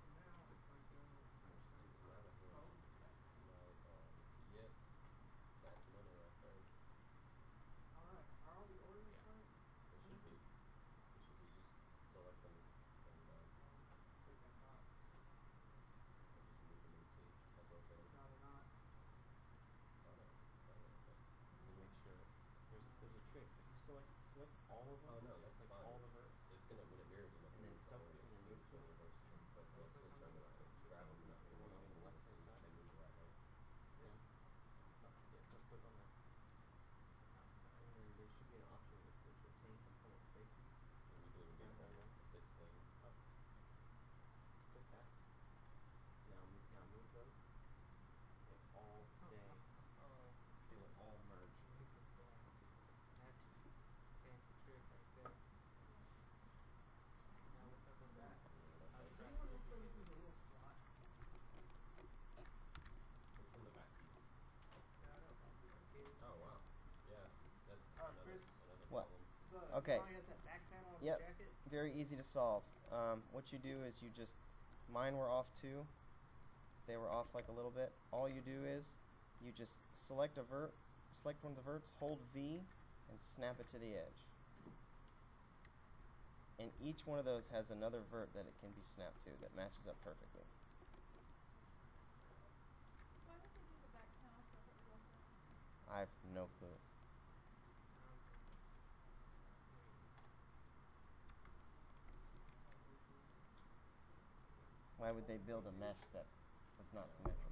So now, if I go, It's not a hand. Not, um, yep. That's money right there. alright, are all the orders right? It should be. It should be just select them and, um, Click that box. just move them and see. Like right there. No, they're not. Oh, no. Oh, no, okay. You make sure. There's there's a trick. If you select select all of them, Oh, no, that's like fine. all the verts. It's gonna, when it mirrors them, it And then moves double- already. and then So move it's to gonna reverse them. But Double let's click switch on them the- around. Grab them, not You one want on on the the left left-hand and side? then move right hand. Yeah. Yeah, just put it on there. And then there should be an option that says retain component spacing. And we do it again, Yeah, right? yeah. This thing up. Click that. Now move now move those. They all stay. Oh, They will all merge. different, yeah. That's a fancy trick right there. Now what's up with that? How's Is that any one of feel? those places a little slot? It's from the back piece. Yeah, I know. Okay. Oh, wow. Yeah. That's Alright, another, Chris. another What? problem. The Okay. drawing has that back panel on Yep. the jacket. Very easy to solve. Um, what you do is you just mine were off too. They were off like a little bit. All you do is you just select a vert, select one of the verts, hold V, and snap it to the edge. And each one of those has another vert that it can be snapped to that matches up perfectly. Why would they do the back panel separately like that? I have no clue. Why would they build a mesh that was not symmetrical?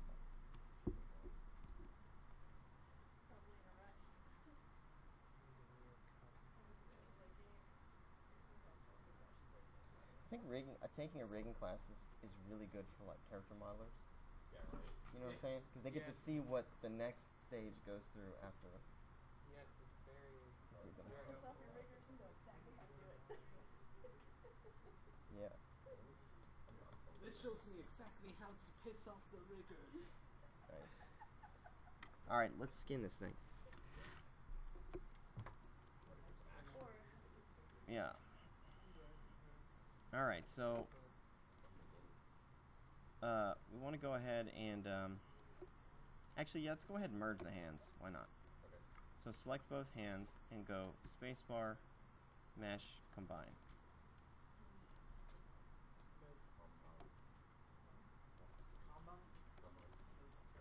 I think rigging, uh, taking a rigging class is, is really good for like character modelers. Yeah, right. You know what I'm saying? Because they get to see what the next stage goes through after. Yes, it's very. So we can- very Piss off helpful. your riggers and know exactly how to do it. Yeah. This shows me exactly how to piss off the riggers. Nice. All right, let's skin this thing. Yeah. All right, so uh, we want to go ahead and um, actually, yeah, let's go ahead and merge the hands. Why not? So select both hands and go spacebar, mesh, combine.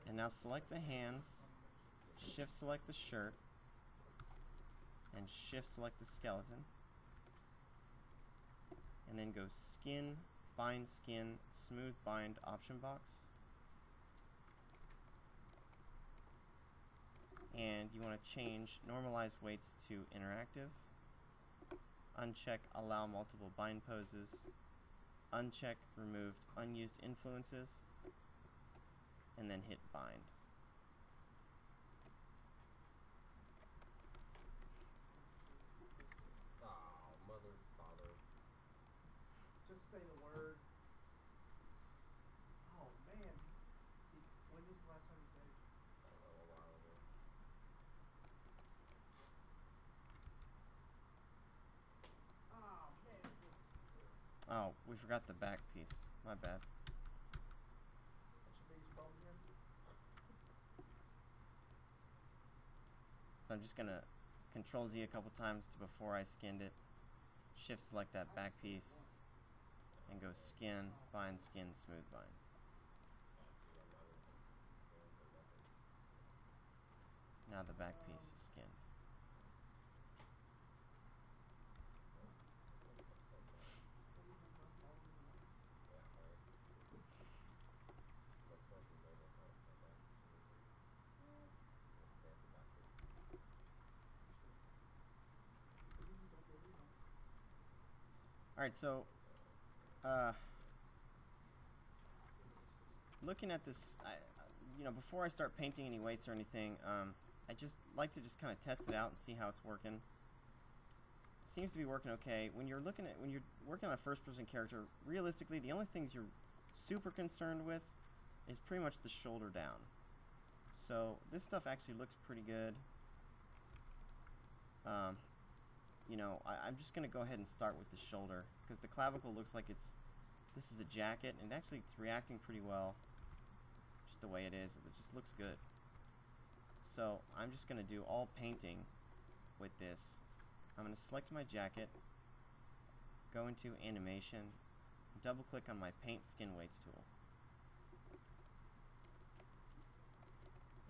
And now select the hands, shift select the shirt, and shift select the skeleton. And then go skin, bind skin, smooth bind option box. And you want to change normalize weights to interactive. Uncheck allow multiple bind poses. Uncheck removed unused influences and then hit bind. Oh, mother, father. Just say the word. Oh man. When was the last time you said it? I don't know, a while ago. Oh man. Oh, we forgot the back piece. My bad. That's your biggest problem here. So I'm just gonna control Z a couple times to before I skinned it. Shift select that back piece and go skin, bind, skin, smooth bind. Going. Now the back piece is skinned. All right, so uh, looking at this, I, you know, before I start painting any weights or anything, um, I just like to just kind of test it out and see how it's working. Seems to be working okay. When you're looking at when you're working on a first-person character, realistically, the only things you're super concerned with is pretty much the shoulder down. So this stuff actually looks pretty good. Um, you know, I, I'm just gonna go ahead and start with the shoulder because the clavicle looks like it's this is a jacket and actually it's reacting pretty well just the way it is it just looks good. So I'm just gonna do all painting with this. I'm gonna select my jacket go into animation double click on my paint skin weights tool.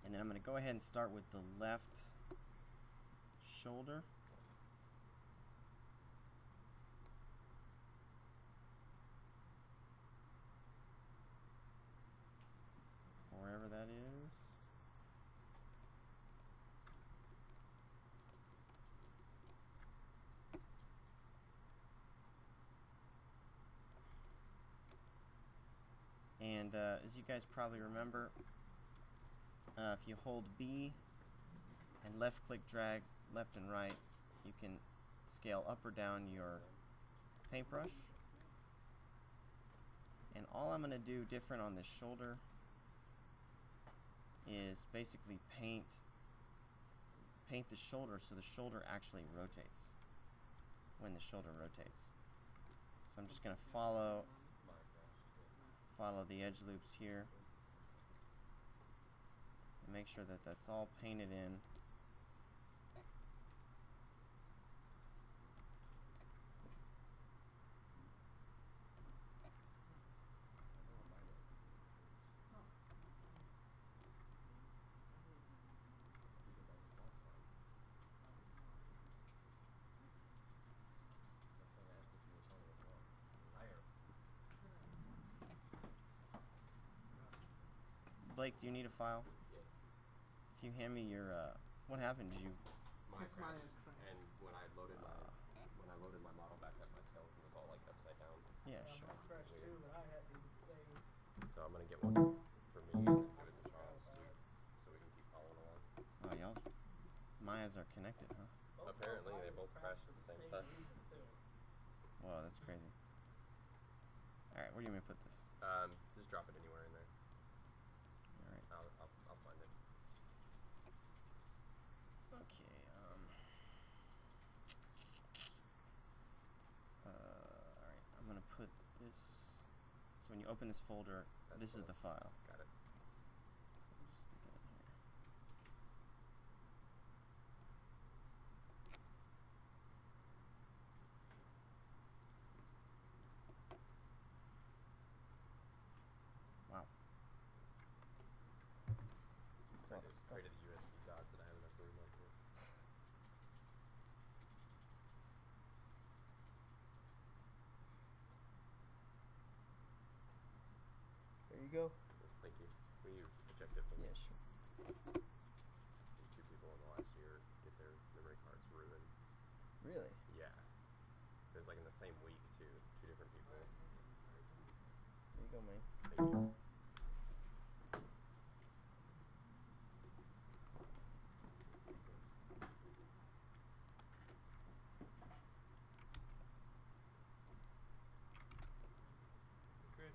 And then I'm gonna go ahead and start with the left shoulder wherever that is. And uh, as you guys probably remember, uh, if you hold B and left click drag left and right, you can scale up or down your paintbrush. And all I'm going to do different on this shoulder is basically paint paint the shoulder so the shoulder actually rotates when the shoulder rotates. So I'm just going to follow follow the edge loops here and make sure that that's all painted in. Blake, do you need a file? Yes. If you hand me your uh, what happened? Did you Mine It's mine, crashed, and when I loaded my when I loaded my model back up, my skeleton was all like upside down. Yeah, Yeah, sure. mine crashed too, but I hadn't even saved. So I'm gonna get one for me and give it to Charles too, so we can keep following along. Oh, y'all Mayas are connected, huh? Both Apparently, they both crashed at the same time. reason, too. Whoa, that's crazy. All right, where do you want me to put this? Um, just drop it anywhere in there. All right. I'll I'll, I'll find it. Okay. Um. Uh, all right. I'm gonna put this. So when you open this folder, That's this is the the file. Got it. So I'll just stick it in here. Wow. I Lot of just stuff. created the USB dots that I have enough room on here. There you go. Thank you. Will you eject it from Yeah, sure. Two people in the last year get their memory cards ruined. Really? Yeah. It was like in the same week too. Two different people. There you go, man. Thank you. Chris.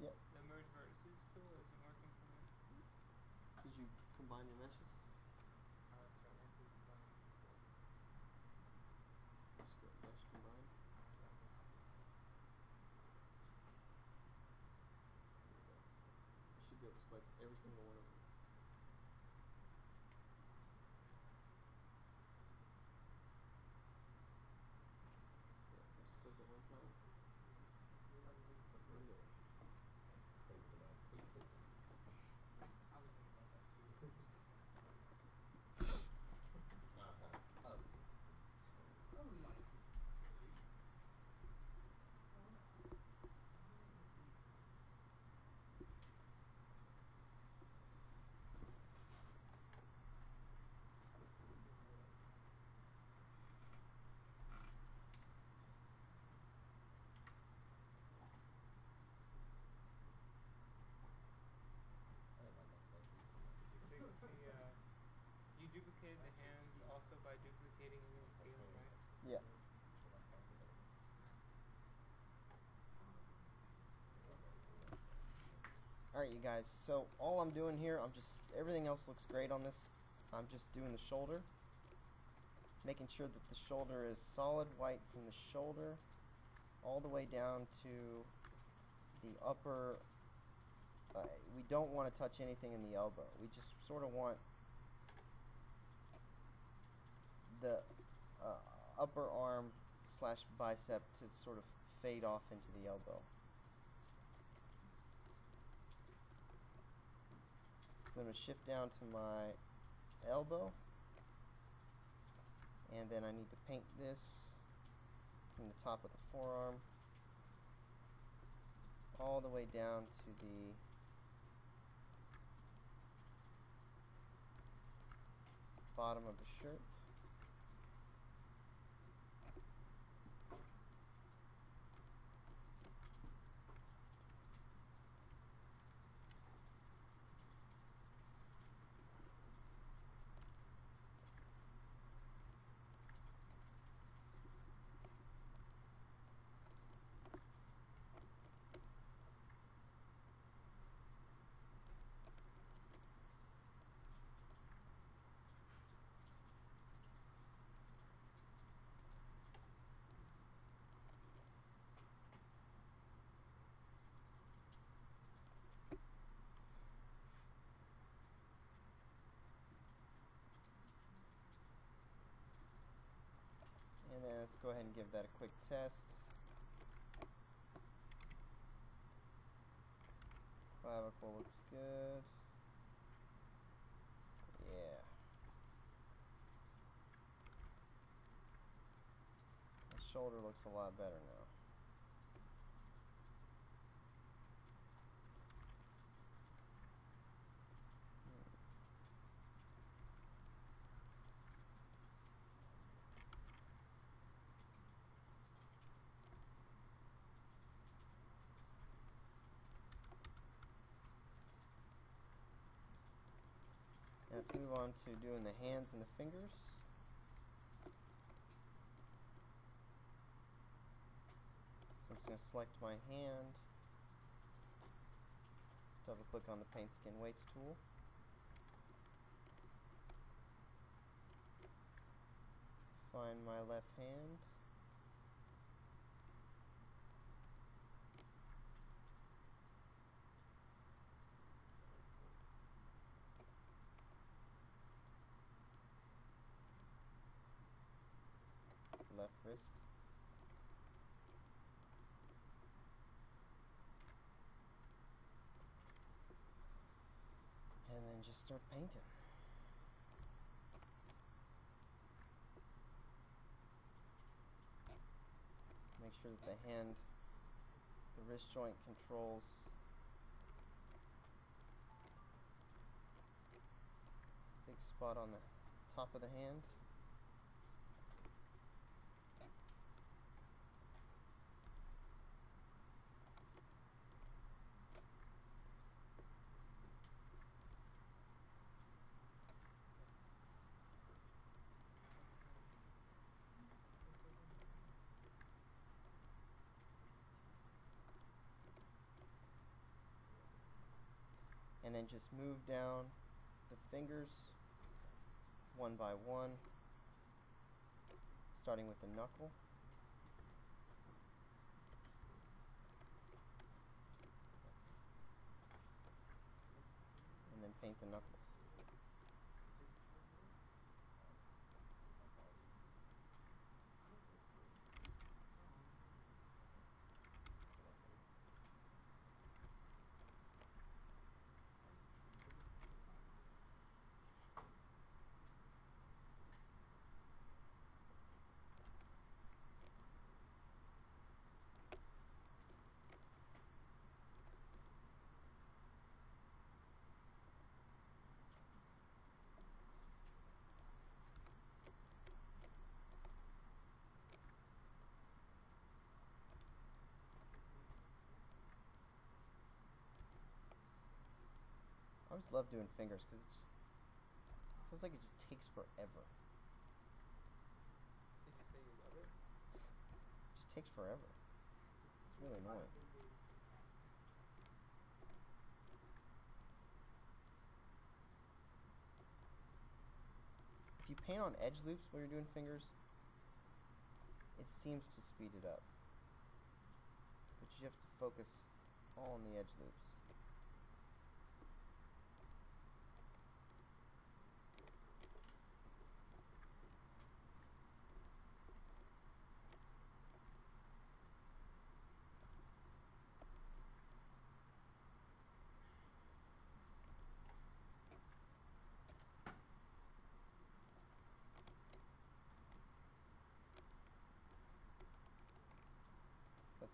Yep. The merge vertices tool isn't working for me. Did you combine your meshes? That's right. I have combine. Just go mesh combine. I should be able to select every single one of them. Yeah, just click it one time. Really? Thanks for that. I was thinking about that too. Uh-huh. Um, Oh, my. The hands also by duplicating right? Yeah. Alright, you guys, so all I'm doing here, I'm just, everything else looks great on this. I'm just doing the shoulder. Making sure that the shoulder is solid white from the shoulder all the way down to the upper. Uh, we don't want to touch anything in the elbow. We just sort of want the uh, upper arm slash bicep to sort of fade off into the elbow. So then I'm going to shift down to my elbow. And then I need to paint this from the top of the forearm all the way down to the bottom of the shirt. And let's go ahead and give that a quick test. Clavicle looks good. Yeah. The shoulder looks a lot better now. Hmm. And let's move on to doing the hands and the fingers. So I'm just going to select my hand, double click on the paint skin weights tool. Find my left hand. Left wrist. And then just start painting. Make sure that the hand, the wrist joint controls big spot on the top of the hand. And then just move down the fingers one by one, starting with the knuckle. And then paint the knuckles. I always love doing fingers because it just feels like it just takes forever. Did you say you love it? It just takes forever. It's really annoying. If you paint on edge loops while you're doing fingers, it seems to speed it up. But you have to focus all on the edge loops.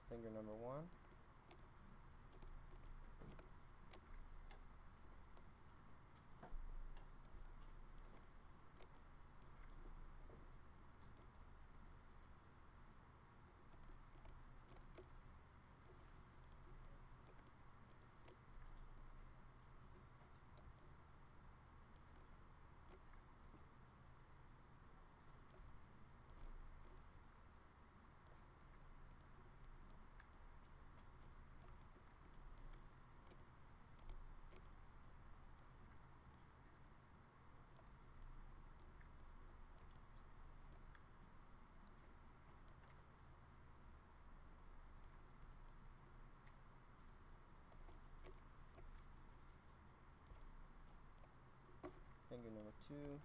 Finger number one. Finger number two.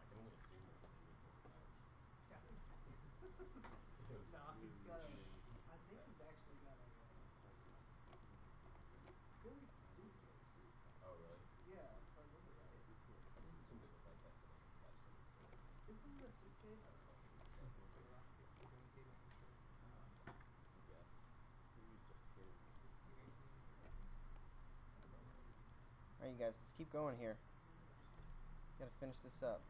I can only assume there's a TV for tires. No, he's got a. I think he's actually got a. Uh, I feel like it's a suitcase. Oh, really? Yeah, if I remember right. I just assumed it was like that, so it's attached to this thing. Isn't it a suitcase? Yeah. Alright, you guys, let's keep going here. Gotta finish this up.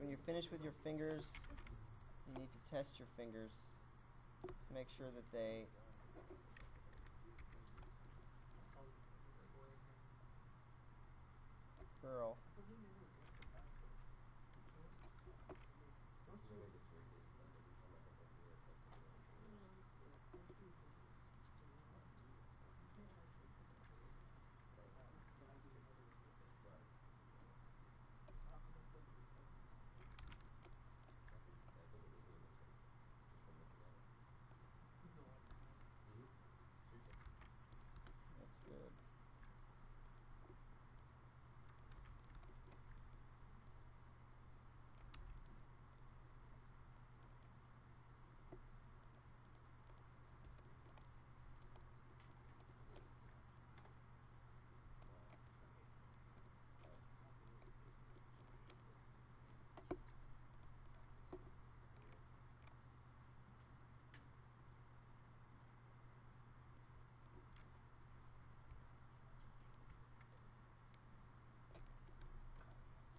When you're finished with your fingers, you need to test your fingers to make sure that they curl. What's the way this rig is? That every time I hook up to it, that's the way it goes. Right. I think I think it was doing this one, just from looking at it. Mm-hmm. Seriously. That's good.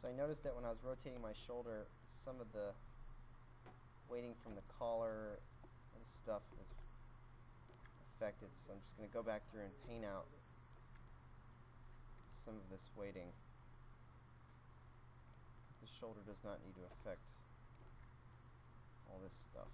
So I noticed that when I was rotating my shoulder, some of the weighting from the collar and stuff was affected. So I'm just going to go back through and paint out some of this weighting. The shoulder does not need to affect all this stuff.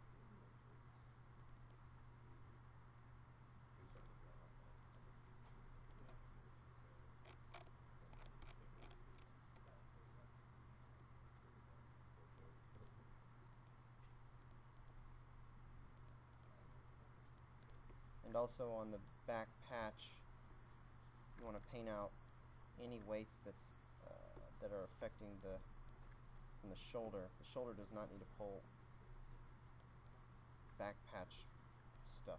Do something like that. And also on the back patch, you want to paint out any weights that's uh, that are affecting the the shoulder. The shoulder does not need to pull back patch stuff.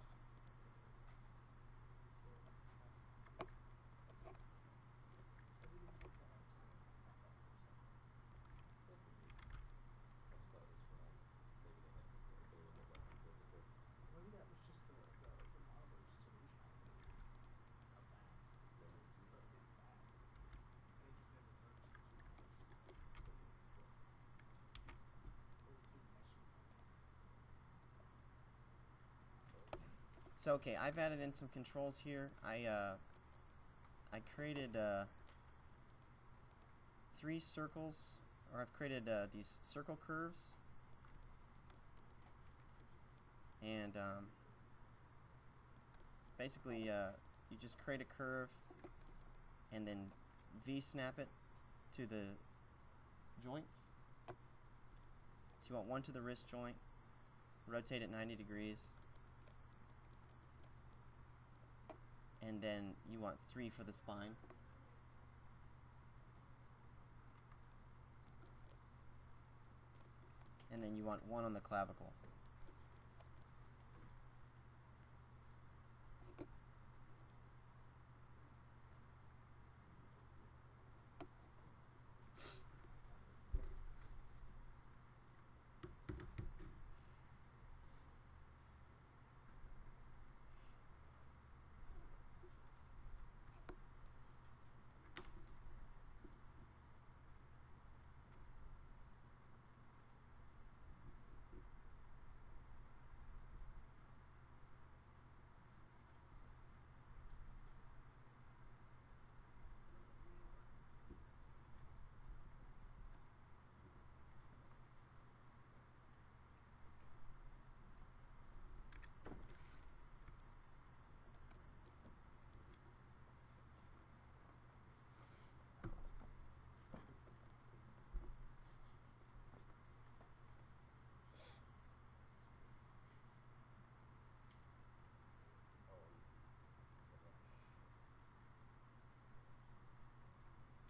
I just thought it was wrong. Maybe they had, they were looking at references of Maybe that was just the, the, the modeler's solution of that. Maybe. But it's bad. And it just never works for two hours. Or two meshy. So okay, I've added in some controls here. I uh, I created uh, three circles, or I've created uh, these circle curves, and um, basically uh, you just create a curve, and then V snap it to the joints. So you want one to the wrist joint, rotate it 90 degrees. And then you want three for the spine. And then you want one on the clavicle.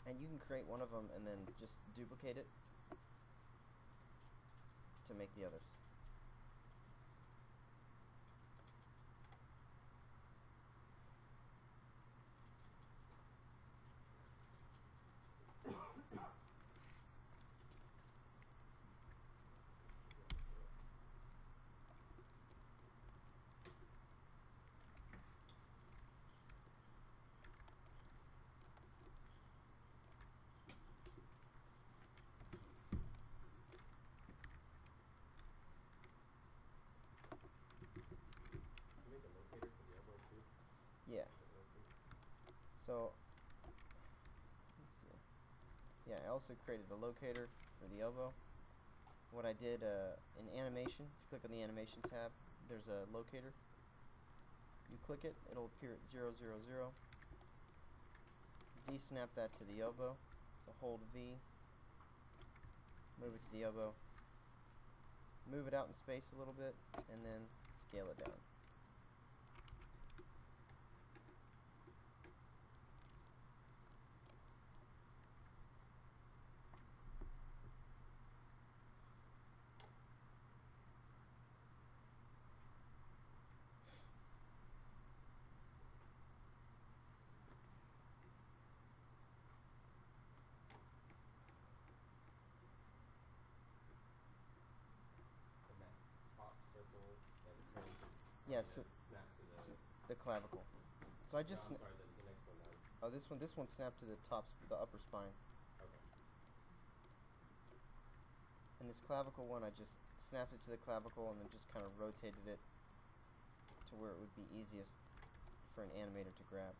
And you can create one of them and then just duplicate it to make the others. So, let's see. Yeah, I also created the locator for the elbow. What I did uh, in animation, if you click on the animation tab, there's a locator. You click it, it'll appear at 000. V snap that to the elbow. So hold V, move it to the elbow, move it out in space a little bit, and then scale it down. And that top circle that it's going to Yeah, so to the. clavicle. So I no, just I'm sorry, the, the next one oh this one this one snapped to the top the upper spine, Okay. and this clavicle one I just snapped it to the clavicle and then just kind of rotated it to where it would be easiest for an animator to grab.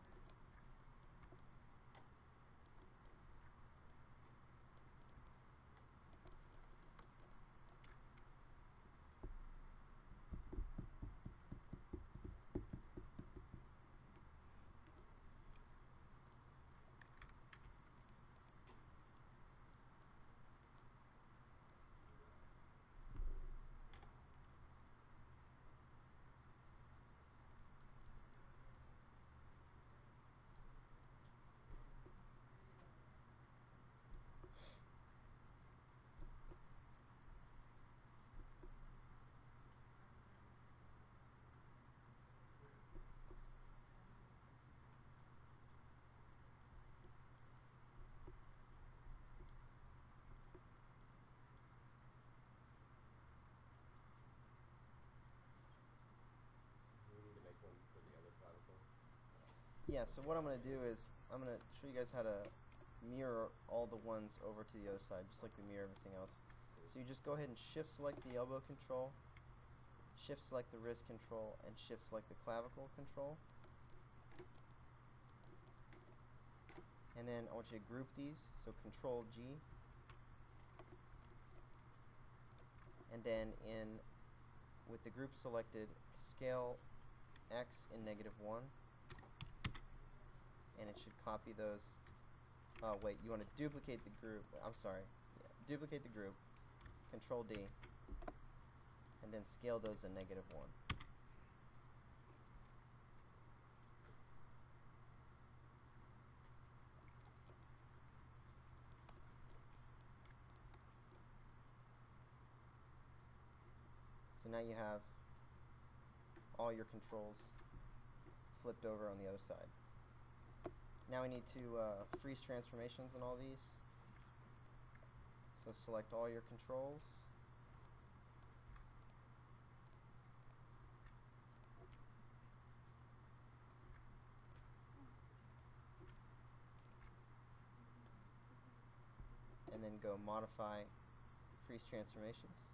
We need to make one for the other clavicle. Yeah, so what I'm going to do is I'm going to show you guys how to mirror all the ones over to the other side, just like we mirror everything else. So you just go ahead and shift select the elbow control, shift select the wrist control, and shift select the clavicle control. And then I want you to group these, so control G. And then in with the group selected, scale X in negative 1 and it should copy those. Oh wait, you want to duplicate the group. I'm sorry. Yeah, duplicate the group. Control D. And then scale those in negative 1. So now you have all your controls flipped over on the other side. Now we need to uh, freeze transformations on all these. So select all your controls. And then go modify freeze transformations.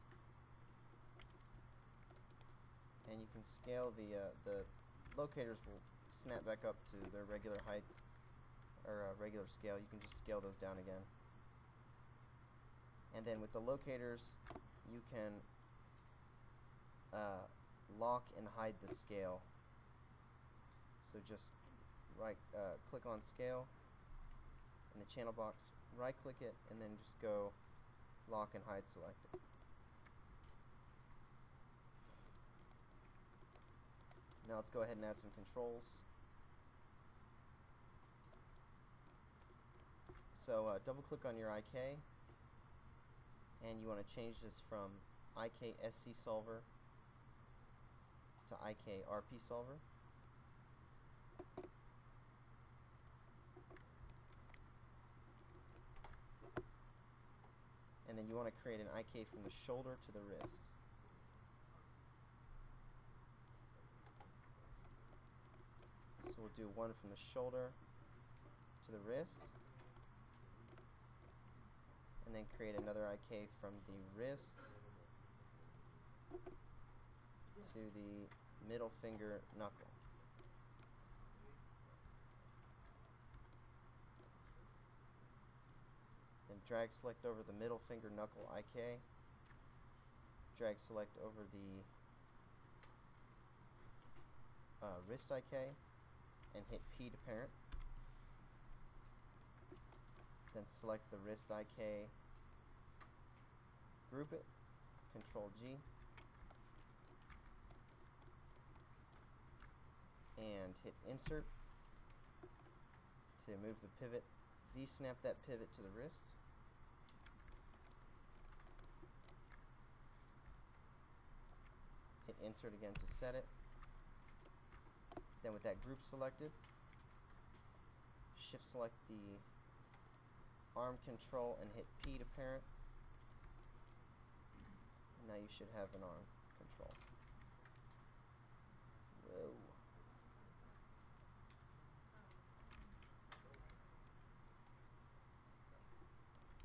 And you can scale the uh, the locators will snap back up to their regular height or a regular scale. You can just scale those down again. And then with the locators, you can uh, lock and hide the scale. So just right uh, click on scale in the channel box, right click it, and then just go lock and hide selected. Now let's go ahead and add some controls. So uh, double click on your IK and you want to change this from IK SC solver to IK RP solver. And then you want to create an IK from the shoulder to the wrist. So we'll do one from the shoulder to the wrist and then create another IK from the wrist to the middle finger knuckle. Then drag select over the middle finger knuckle IK, drag select over the uh, wrist IK, and hit P to parent. Then select the wrist IK, group it, Control G, and hit Insert to move the pivot. V snap that pivot to the wrist. Hit Insert again to set it. Then with that group selected, shift select the arm control and hit P to parent. Now you should have an arm control. Whoa.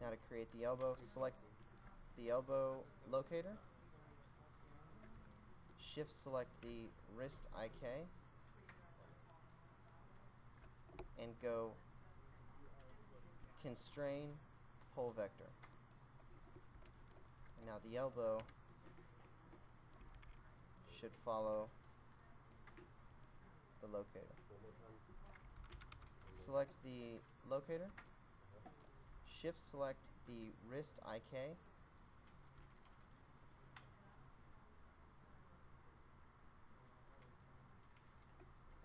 Now to create the elbow, select the elbow locator. Shift select the wrist IK and go constrain pole vector. And now the elbow should follow the locator. Select the locator. Shift select the wrist IK.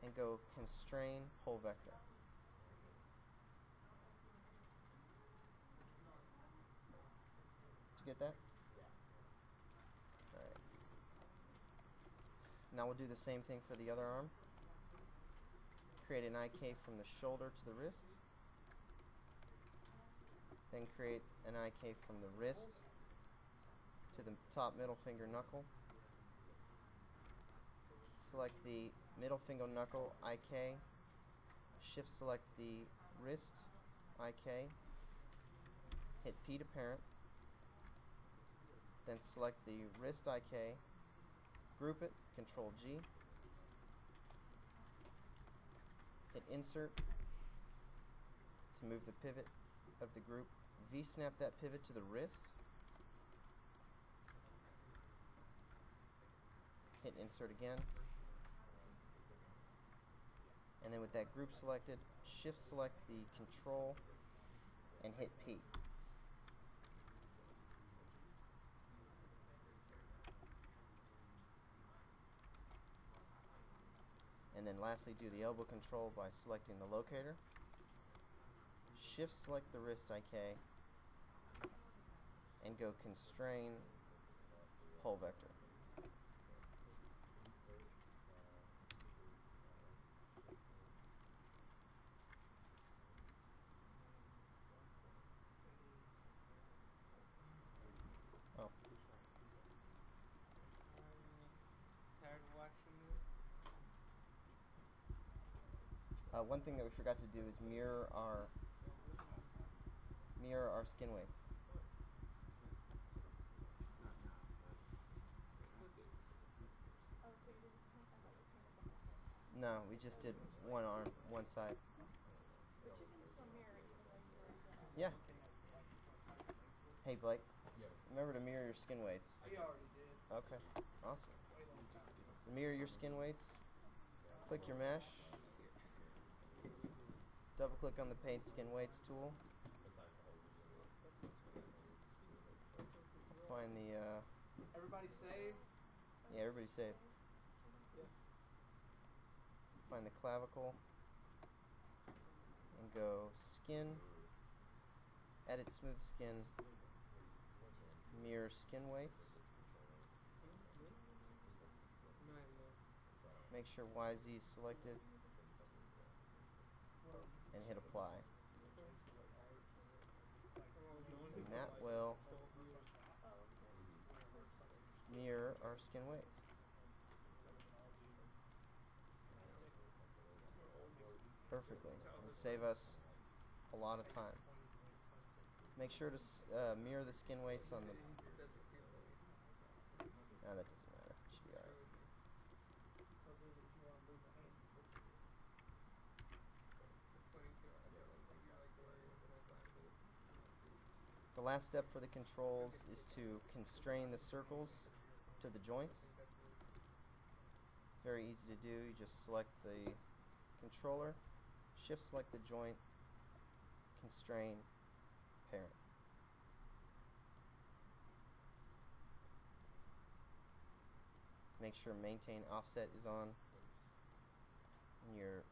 And go constrain pole vector. Did you get that? Alright. Now we'll do the same thing for the other arm. Create an IK from the shoulder to the wrist. Then create an IK from the wrist to the top middle finger knuckle. Select the middle finger knuckle IK. Shift select the wrist IK. Hit P to parent. Then select the wrist IK. Group it, Control G. Hit Insert to move the pivot of the group. V snap that pivot to the wrist. Hit insert again. And then with that group selected, shift select the control and hit P. And then lastly do the elbow control by selecting the locator shift select the wrist IK and go constrain pole vector. Oh, Tired of watching it. Uh, one thing that we forgot to do is mirror our mirror our skin weights. No, we just did one arm, one side. But you can still mirror. Yeah. Hey Blake, remember to mirror your skin weights. I already did. Okay, awesome. So mirror your skin weights. Click your mesh. Double click on the paint skin weights tool. Find the uh, Everybody save. yeah, everybody save. Find the clavicle and go skin. Edit smooth skin. Mirror skin weights. Make sure YZ is selected and hit apply. And that will mirror our skin weights. Perfectly. And save us a lot of time. Make sure to uh, mirror the skin weights on the doesn't matter. Should be alright. So then if you want to move the hand, you put It's funny too. I don't like, I like to worry, but I find it. The last step for the controls is to constrain the circles to the joints. It's very easy to do. You just select the controller, shift select the joint, constrain, parent. Make sure maintain offset is on in your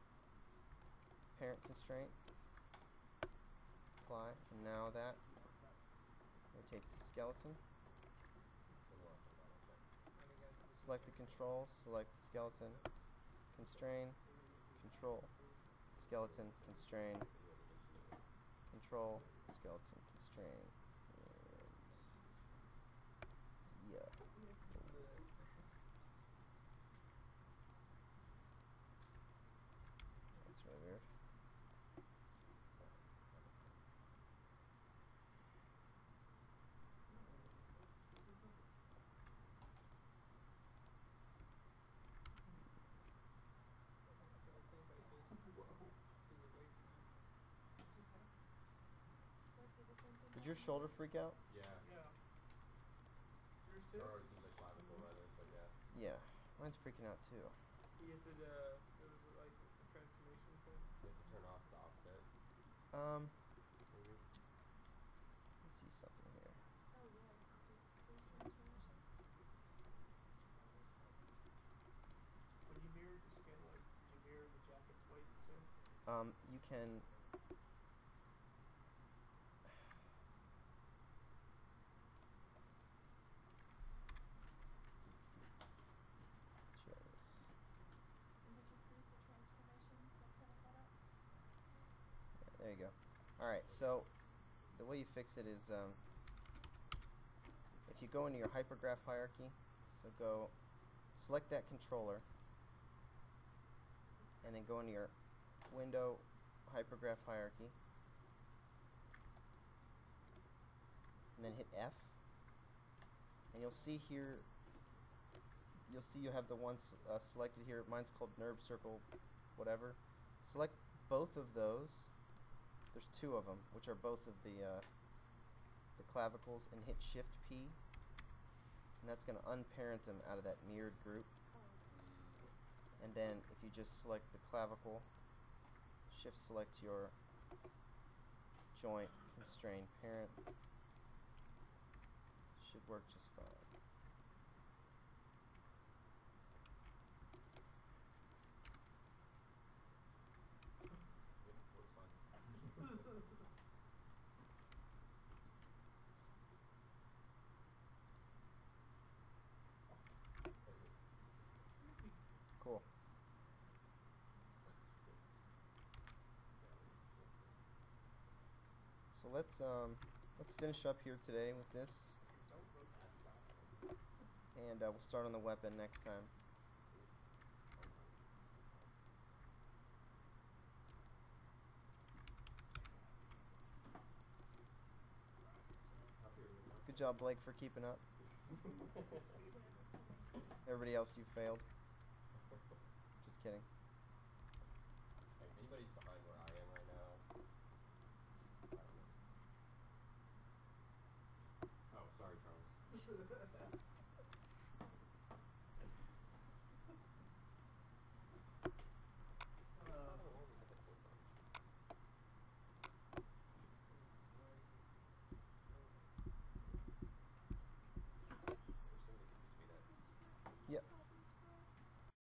parent constraint. Apply, and now that skeleton. When the checked. Select the control, select the skeleton, constrain, control, skeleton, constrain, control, skeleton, constrain, and yeah. That's really weird. Did your shoulder freak out? Yeah. Yeah. Yours too? Or the clavicle rather, but yeah. Yeah, mine's freaking out too. You did uh, it was like a transformation thing. You have to turn off the offset. Um, Maybe. let me see something here. Oh yeah, you could do freeze transformations. When you mirrored the skin weights, did you mirror the jacket's weights too? Um, you can. Try this. And did you freeze the transformations like that that up? Yeah, there you go. All right, so the way you fix it is um, if you go into your hypergraph hierarchy, so go select that controller, and then go into your window hypergraph hierarchy, and then hit F, and you'll see here. You'll see you have the ones uh, selected here. Mine's called NURBS Circle, whatever. Select both of those. There's two of them, which are both of the uh, the clavicles, and hit Shift P, and that's going to unparent them out of that mirrored group. And then if you just select the clavicle, shift select your joint, constrain parent, should work just fine. Yep, works fine. Cool. So let's um let's finish up here today with this, and uh, we'll start on the weapon next time. Good job, Blake, for keeping up. <laughs> Everybody else, you failed. Just kidding.